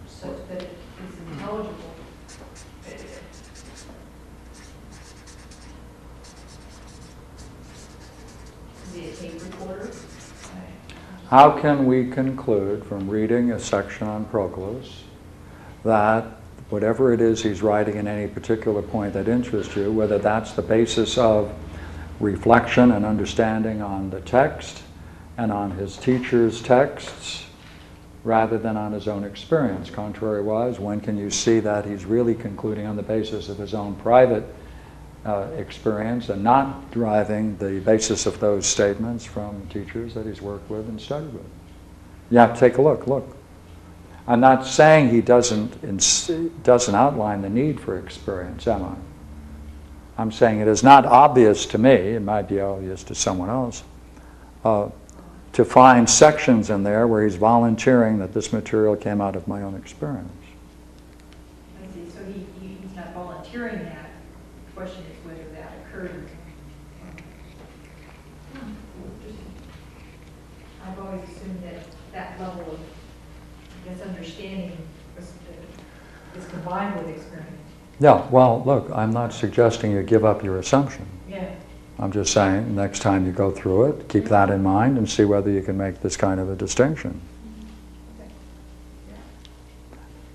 such that it is intelligible.
How can we conclude from reading a section on Proclus that whatever it is he's writing in any particular point that interests you, whether that's the basis of reflection and understanding on the text and on his teacher's texts, rather than on his own experience. Contrariwise, when can you see that he's really concluding on the basis of his own private uh, experience and not deriving the basis of those statements from teachers that he's worked with and studied with? You have to take a look. Look. I'm not saying he doesn't, doesn't outline the need for experience, am I? I'm saying it is not obvious to me, it might be obvious to someone else, uh, to find sections in there where he's volunteering that this material came out of my own experience.
I see, so he, he- he's not volunteering that, the question is whether that occurred. Hmm, interesting. I've always assumed that that level of, I guess, understanding uh, is combined with experience.
Yeah, well, look, I'm not suggesting you give up your assumption.
Yeah.
I'm just saying, next time you go through it, keep that in mind and see whether you can make this kind of a distinction.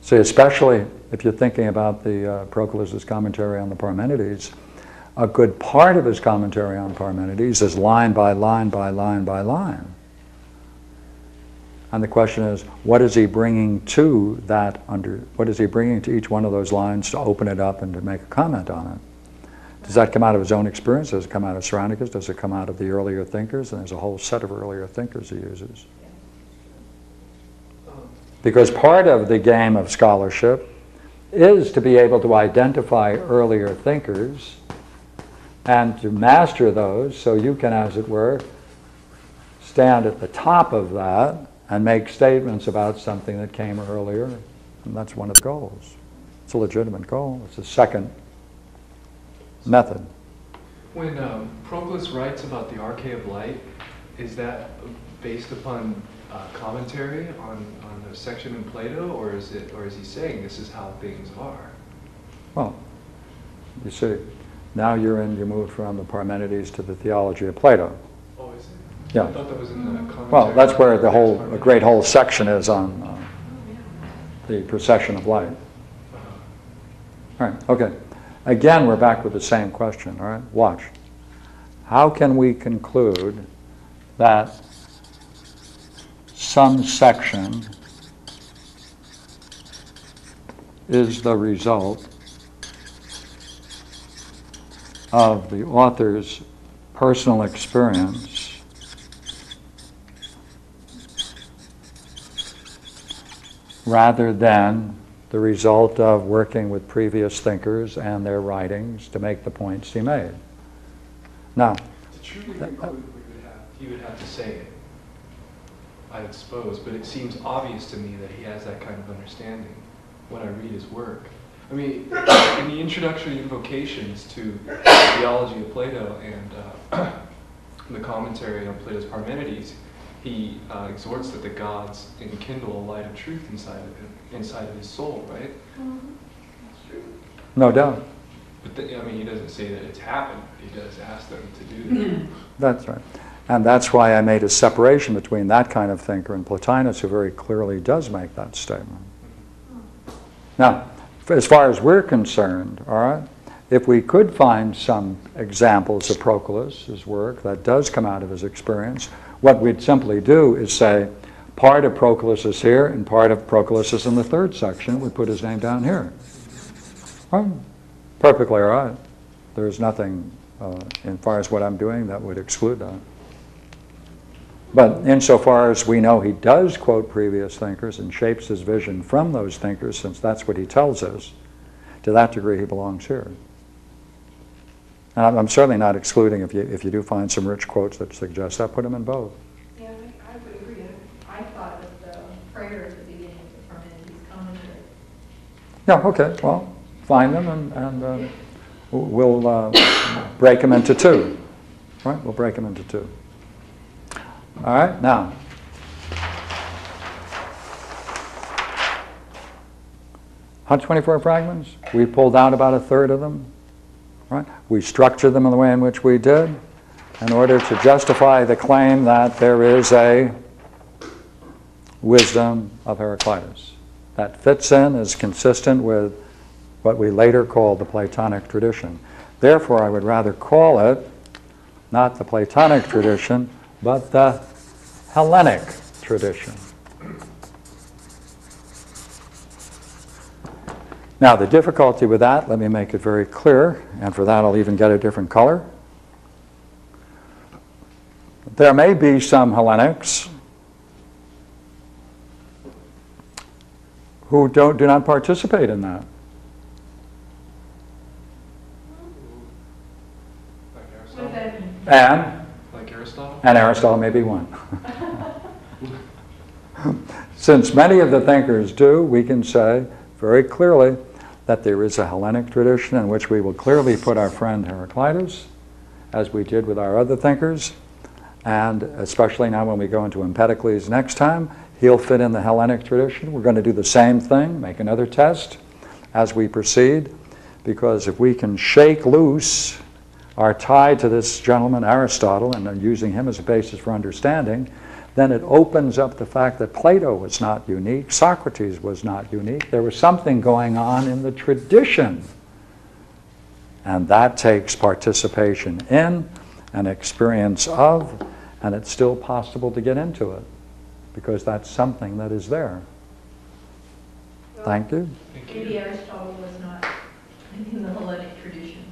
See, especially if you're thinking about the uh, Proclus's commentary on the Parmenides, a good part of his commentary on Parmenides is line by line by line by line. And the question is, what is he bringing to that under, what is he bringing to each one of those lines to open it up and to make a comment on it? Does that come out of his own experience? Does it come out of Syrianus? Does it come out of the earlier thinkers? And there's a whole set of earlier thinkers he uses. Because part of the game of scholarship is to be able to identify earlier thinkers and to master those so you can, as it were, stand at the top of that and make statements about something that came earlier. And that's one of the goals. It's a legitimate goal. It's a second method.
When um, Proclus writes about the arche of light, is that based upon uh, commentary on, on a section in Plato, or is it, or is he saying this is how things are?
Well, you see, now you're in, you moved from the Parmenides to the theology of Plato. Yeah.
I thought that was in the commentary.
Well, that's where the whole, a great whole section is on uh, the procession of light.
Uh-huh.
All right, okay. Again, we're back with the same question, all right? Watch. How can we conclude that some section is the result of the author's personal experience rather than the result of working with previous thinkers and their writings to make the points he made. Now,
To truly conclude, we would have, he would have to say it, I would suppose, but it seems obvious to me that he has that kind of understanding when I read his work. I mean, in the introductory invocations to the theology of Plato and uh, the commentary on Plato's Parmenides, he uh, exhorts that the gods enkindle a light of truth inside of him, inside of his soul, right? That's true.
No doubt,
But the, I mean, he doesn't say that it's happened. He does ask them to do that.
that's right. And that's why I made a separation between that kind of thinker and Plotinus, who very clearly does make that statement. Now, as far as we're concerned, all right, if we could find some examples of Proclus' work that does come out of his experience, what we'd simply do is say, part of Proclus is here and part of Proclus is in the third section. We put his name down here. Well, perfectly all right. There's nothing, uh, as far as what I'm doing, that would exclude that. But insofar as we know he does quote previous thinkers and shapes his vision from those thinkers, since that's what he tells us, to that degree he belongs here. And I'm- I'm certainly not excluding if you, if you do find some rich quotes that suggest that, put them in both.
Yeah, I, I would agree. I thought that the prayer at the beginning of Parmenides' commentary.
Yeah, okay, well, find them and, and uh, we'll uh, break them into two. Right, we'll break them into two. All right, now. Hundred twenty-four fragments, we pulled out about a third of them, right? We structured them in the way in which we did in order to justify the claim that there is a wisdom of Heraclitus. That fits in, is consistent with what we later called the Platonic tradition. Therefore, I would rather call it not the Platonic tradition, but the Hellenic tradition. Now, the difficulty with that, let me make it very clear, and for that I'll even get a different color. There may be some Hellenics who don't, do not participate in that.
Like
What does
Aristotle?
that mean?
And,
Like Aristotle?
and Aristotle may be one. Since many of the thinkers do, we can say very clearly that there is a Hellenic tradition in which we will clearly put our friend Heraclitus, as we did with our other thinkers, and especially now when we go into Empedocles next time, he'll fit in the Hellenic tradition. We're going to do the same thing, make another test as we proceed, because if we can shake loose our tie to this gentleman Aristotle and using him as a basis for understanding, then it opens up the fact that Plato was not unique, Socrates was not unique. There was something going on in the tradition. And that takes participation in and experience of, and it's still possible to get into it because that's something that is there. Thank you.
Thank you.
Maybe Aristotle was not in the Hellenic tradition.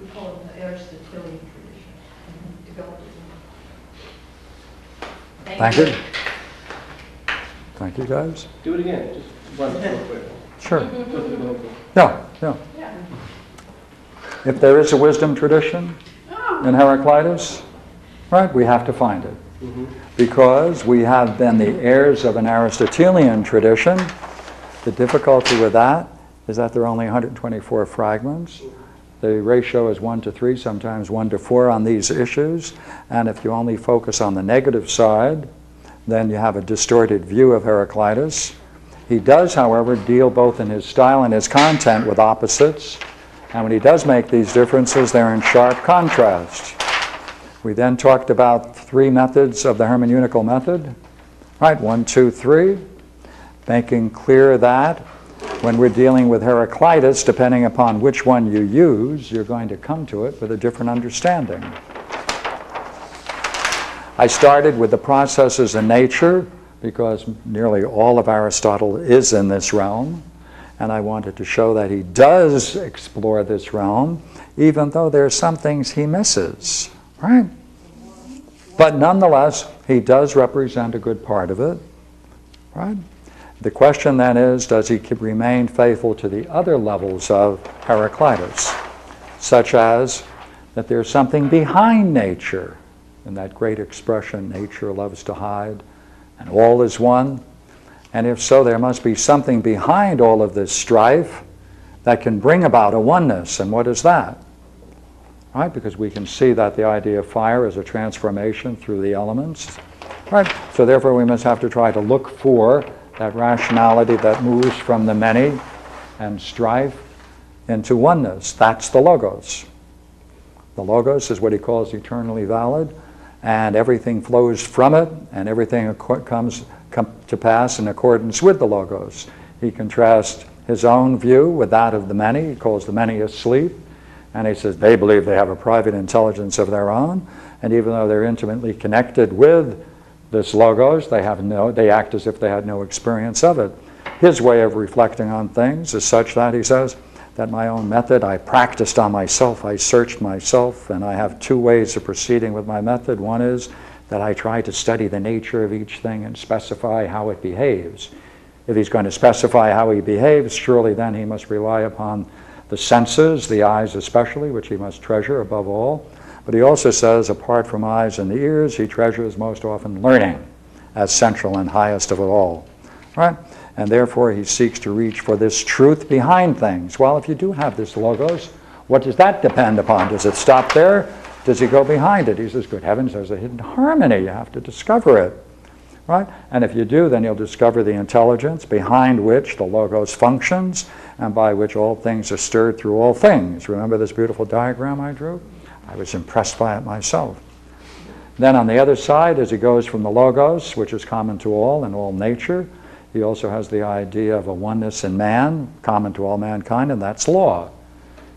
We call it the Aristotelian tradition. Developed it.
Thank you. Thank you, guys.
Do it again, just one real quick.
Sure.
Just a little bit.
Yeah, yeah. If there is a wisdom tradition in Heraclitus, right, we have to find it.
Mhm.
Because we have been the heirs of an Aristotelian tradition. The difficulty with that is that there are only 124 fragments. The ratio is 1 to 3, sometimes 1 to 4 on these issues. And if you only focus on the negative side, then you have a distorted view of Heraclitus. He does, however, deal both in his style and his content with opposites. And when he does make these differences, they're in sharp contrast. We then talked about three methods of the hermeneutical method. Right, one, two, three. Making clear that when we're dealing with Heraclitus, depending upon which one you use, you're going to come to it with a different understanding. I started with the processes in nature because nearly all of Aristotle is in this realm. And I wanted to show that he does explore this realm, even though there are some things he misses, right? But nonetheless, he does represent a good part of it, right? The question then is, does he remain faithful to the other levels of Heraclitus, such as that there's something behind nature, in that great expression, nature loves to hide, and all is one. And if so, there must be something behind all of this strife that can bring about a oneness. And what is that? Right? Because we can see that the idea of fire is a transformation through the elements. Right? So therefore we must have to try to look for that rationality that moves from the many and strife into oneness. That's the logos. The logos is what he calls eternally valid, and everything flows from it, and everything comes come to pass in accordance with the logos. He contrasts his own view with that of the many. He calls the many asleep, and he says they believe they have a private intelligence of their own, and even though they're intimately connected with this logos, they have no they act as if they had no experience of it. His way of reflecting on things is such that he says that my own method I practiced on myself, I searched myself, and I have two ways of proceeding with my method. One is that I try to study the nature of each thing and specify how it behaves. If he's going to specify how he behaves, surely then he must rely upon the senses, the eyes especially, which he must treasure above all. But he also says, apart from eyes and ears, he treasures most often learning as central and highest of it all. Right? And therefore he seeks to reach for this truth behind things. Well, if you do have this logos, what does that depend upon? Does it stop there? Does he go behind it? He says, Good heavens, there's a hidden harmony. You have to discover it. Right? And if you do, then you'll discover the intelligence behind which the logos functions and by which all things are stirred through all things. Remember this beautiful diagram I drew? I was impressed by it myself. Then on the other side, as he goes from the logos, which is common to all and all nature, he also has the idea of a oneness in man, common to all mankind, and that's law.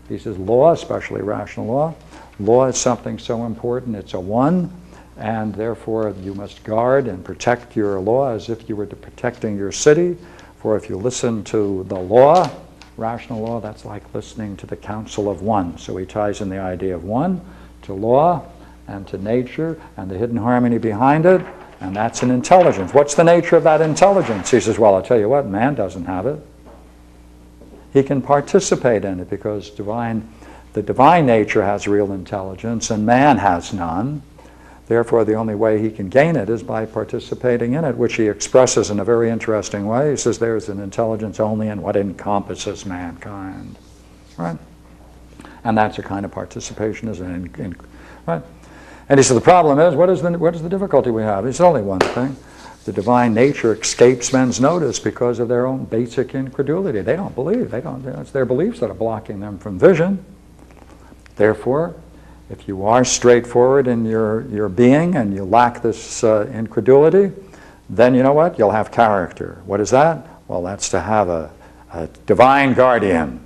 He says law, especially rational law, law is something so important, it's a one, and therefore you must guard and protect your law as if you were protecting your city. For if you listen to the law, rational law, that's like listening to the counsel of one. So he ties in the idea of one to law and to nature and the hidden harmony behind it, and that's an intelligence. What's the nature of that intelligence? He says, Well, I'll tell you what, man doesn't have it. He can participate in it because divine, the divine nature has real intelligence and man has none. Therefore, the only way he can gain it is by participating in it, which he expresses in a very interesting way. He says there's an intelligence only in what encompasses mankind. Right? And that's a kind of participation, is in, in, right? And he said the problem is, what is the, what is the difficulty we have? It's only one thing. The divine nature escapes men's notice because of their own basic incredulity. They don't believe. They don't. It's their beliefs that are blocking them from vision. Therefore, if you are straightforward in your, your being and you lack this uh, incredulity, then you know what? You'll have character. What is that? Well, that's to have a, a divine guardian.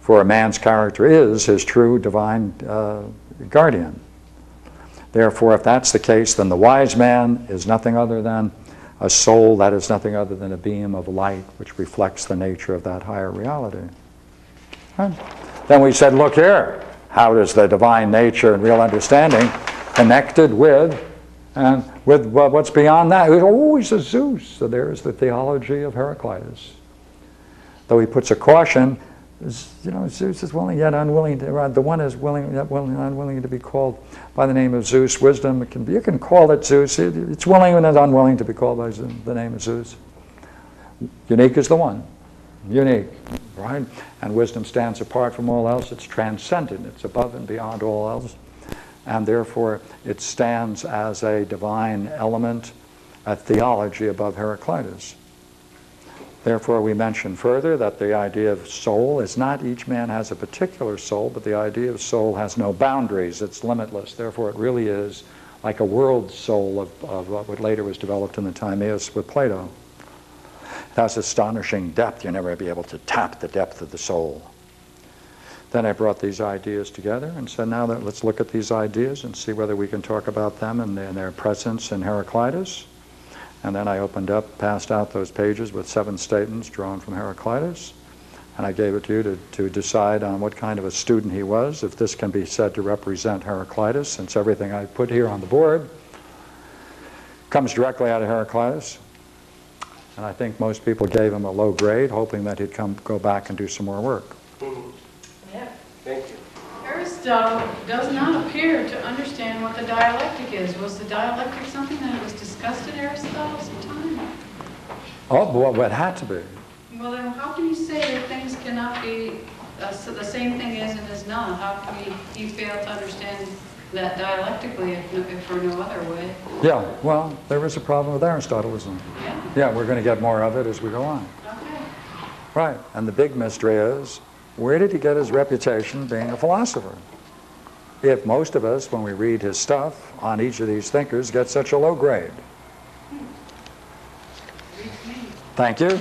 For a man's character is his true divine uh, guardian. Therefore, if that's the case, then the wise man is nothing other than a soul that is nothing other than a beam of light which reflects the nature of that higher reality. Right? Then we said, look here, how does the divine nature and real understanding connected with and with what's beyond that? Oh, he's a Zeus. So there's the theology of Heraclitus. Though he puts a caution, you know, Zeus is willing yet unwilling to, uh, the one is willing yet willing, unwilling to be called by the name of Zeus. Wisdom, can be, you can call it Zeus. it's willing and unwilling to be called by the name of Zeus. Unique is the one. Unique, right? And wisdom stands apart from all else. It's transcendent. It's above and beyond all else. And therefore, it stands as a divine element, a theology above Heraclitus. Therefore, we mention further that the idea of soul is not each man has a particular soul, but the idea of soul has no boundaries. It's limitless. Therefore, it really is like a world soul of, of what later was developed in the Timaeus with Plato. Has astonishing depth. You'll never be able to tap the depth of the soul. Then I brought these ideas together and said, now that let's look at these ideas and see whether we can talk about them and their, their presence in Heraclitus. And then I opened up, passed out those pages with seven statements drawn from Heraclitus. And I gave it to you to, to decide on what kind of a student he was, if this can be said to represent Heraclitus, since everything I put here on the board comes directly out of Heraclitus. And I think most people gave him a low grade, hoping that he'd come, go back and do some more work.
Yeah.
Thank you.
Aristotle does not appear to understand what the dialectic is. Was the dialectic something that was discussed in Aristotle's time?
Oh, well, it had to be.
Well, then how can you say that things cannot be, uh, so the same thing is and is not? How can he, he fail to understand that dialectically if, no- if for no other way?
Yeah, well, there is a problem with Aristotleism.
Yeah,
Yeah, we're going to get more of it as we go on.
okay.
Right, and the big mystery is, where did he get his reputation being a philosopher? If most of us, when we read his stuff on each of these thinkers, get such a low grade.
Hmm.
Thank you.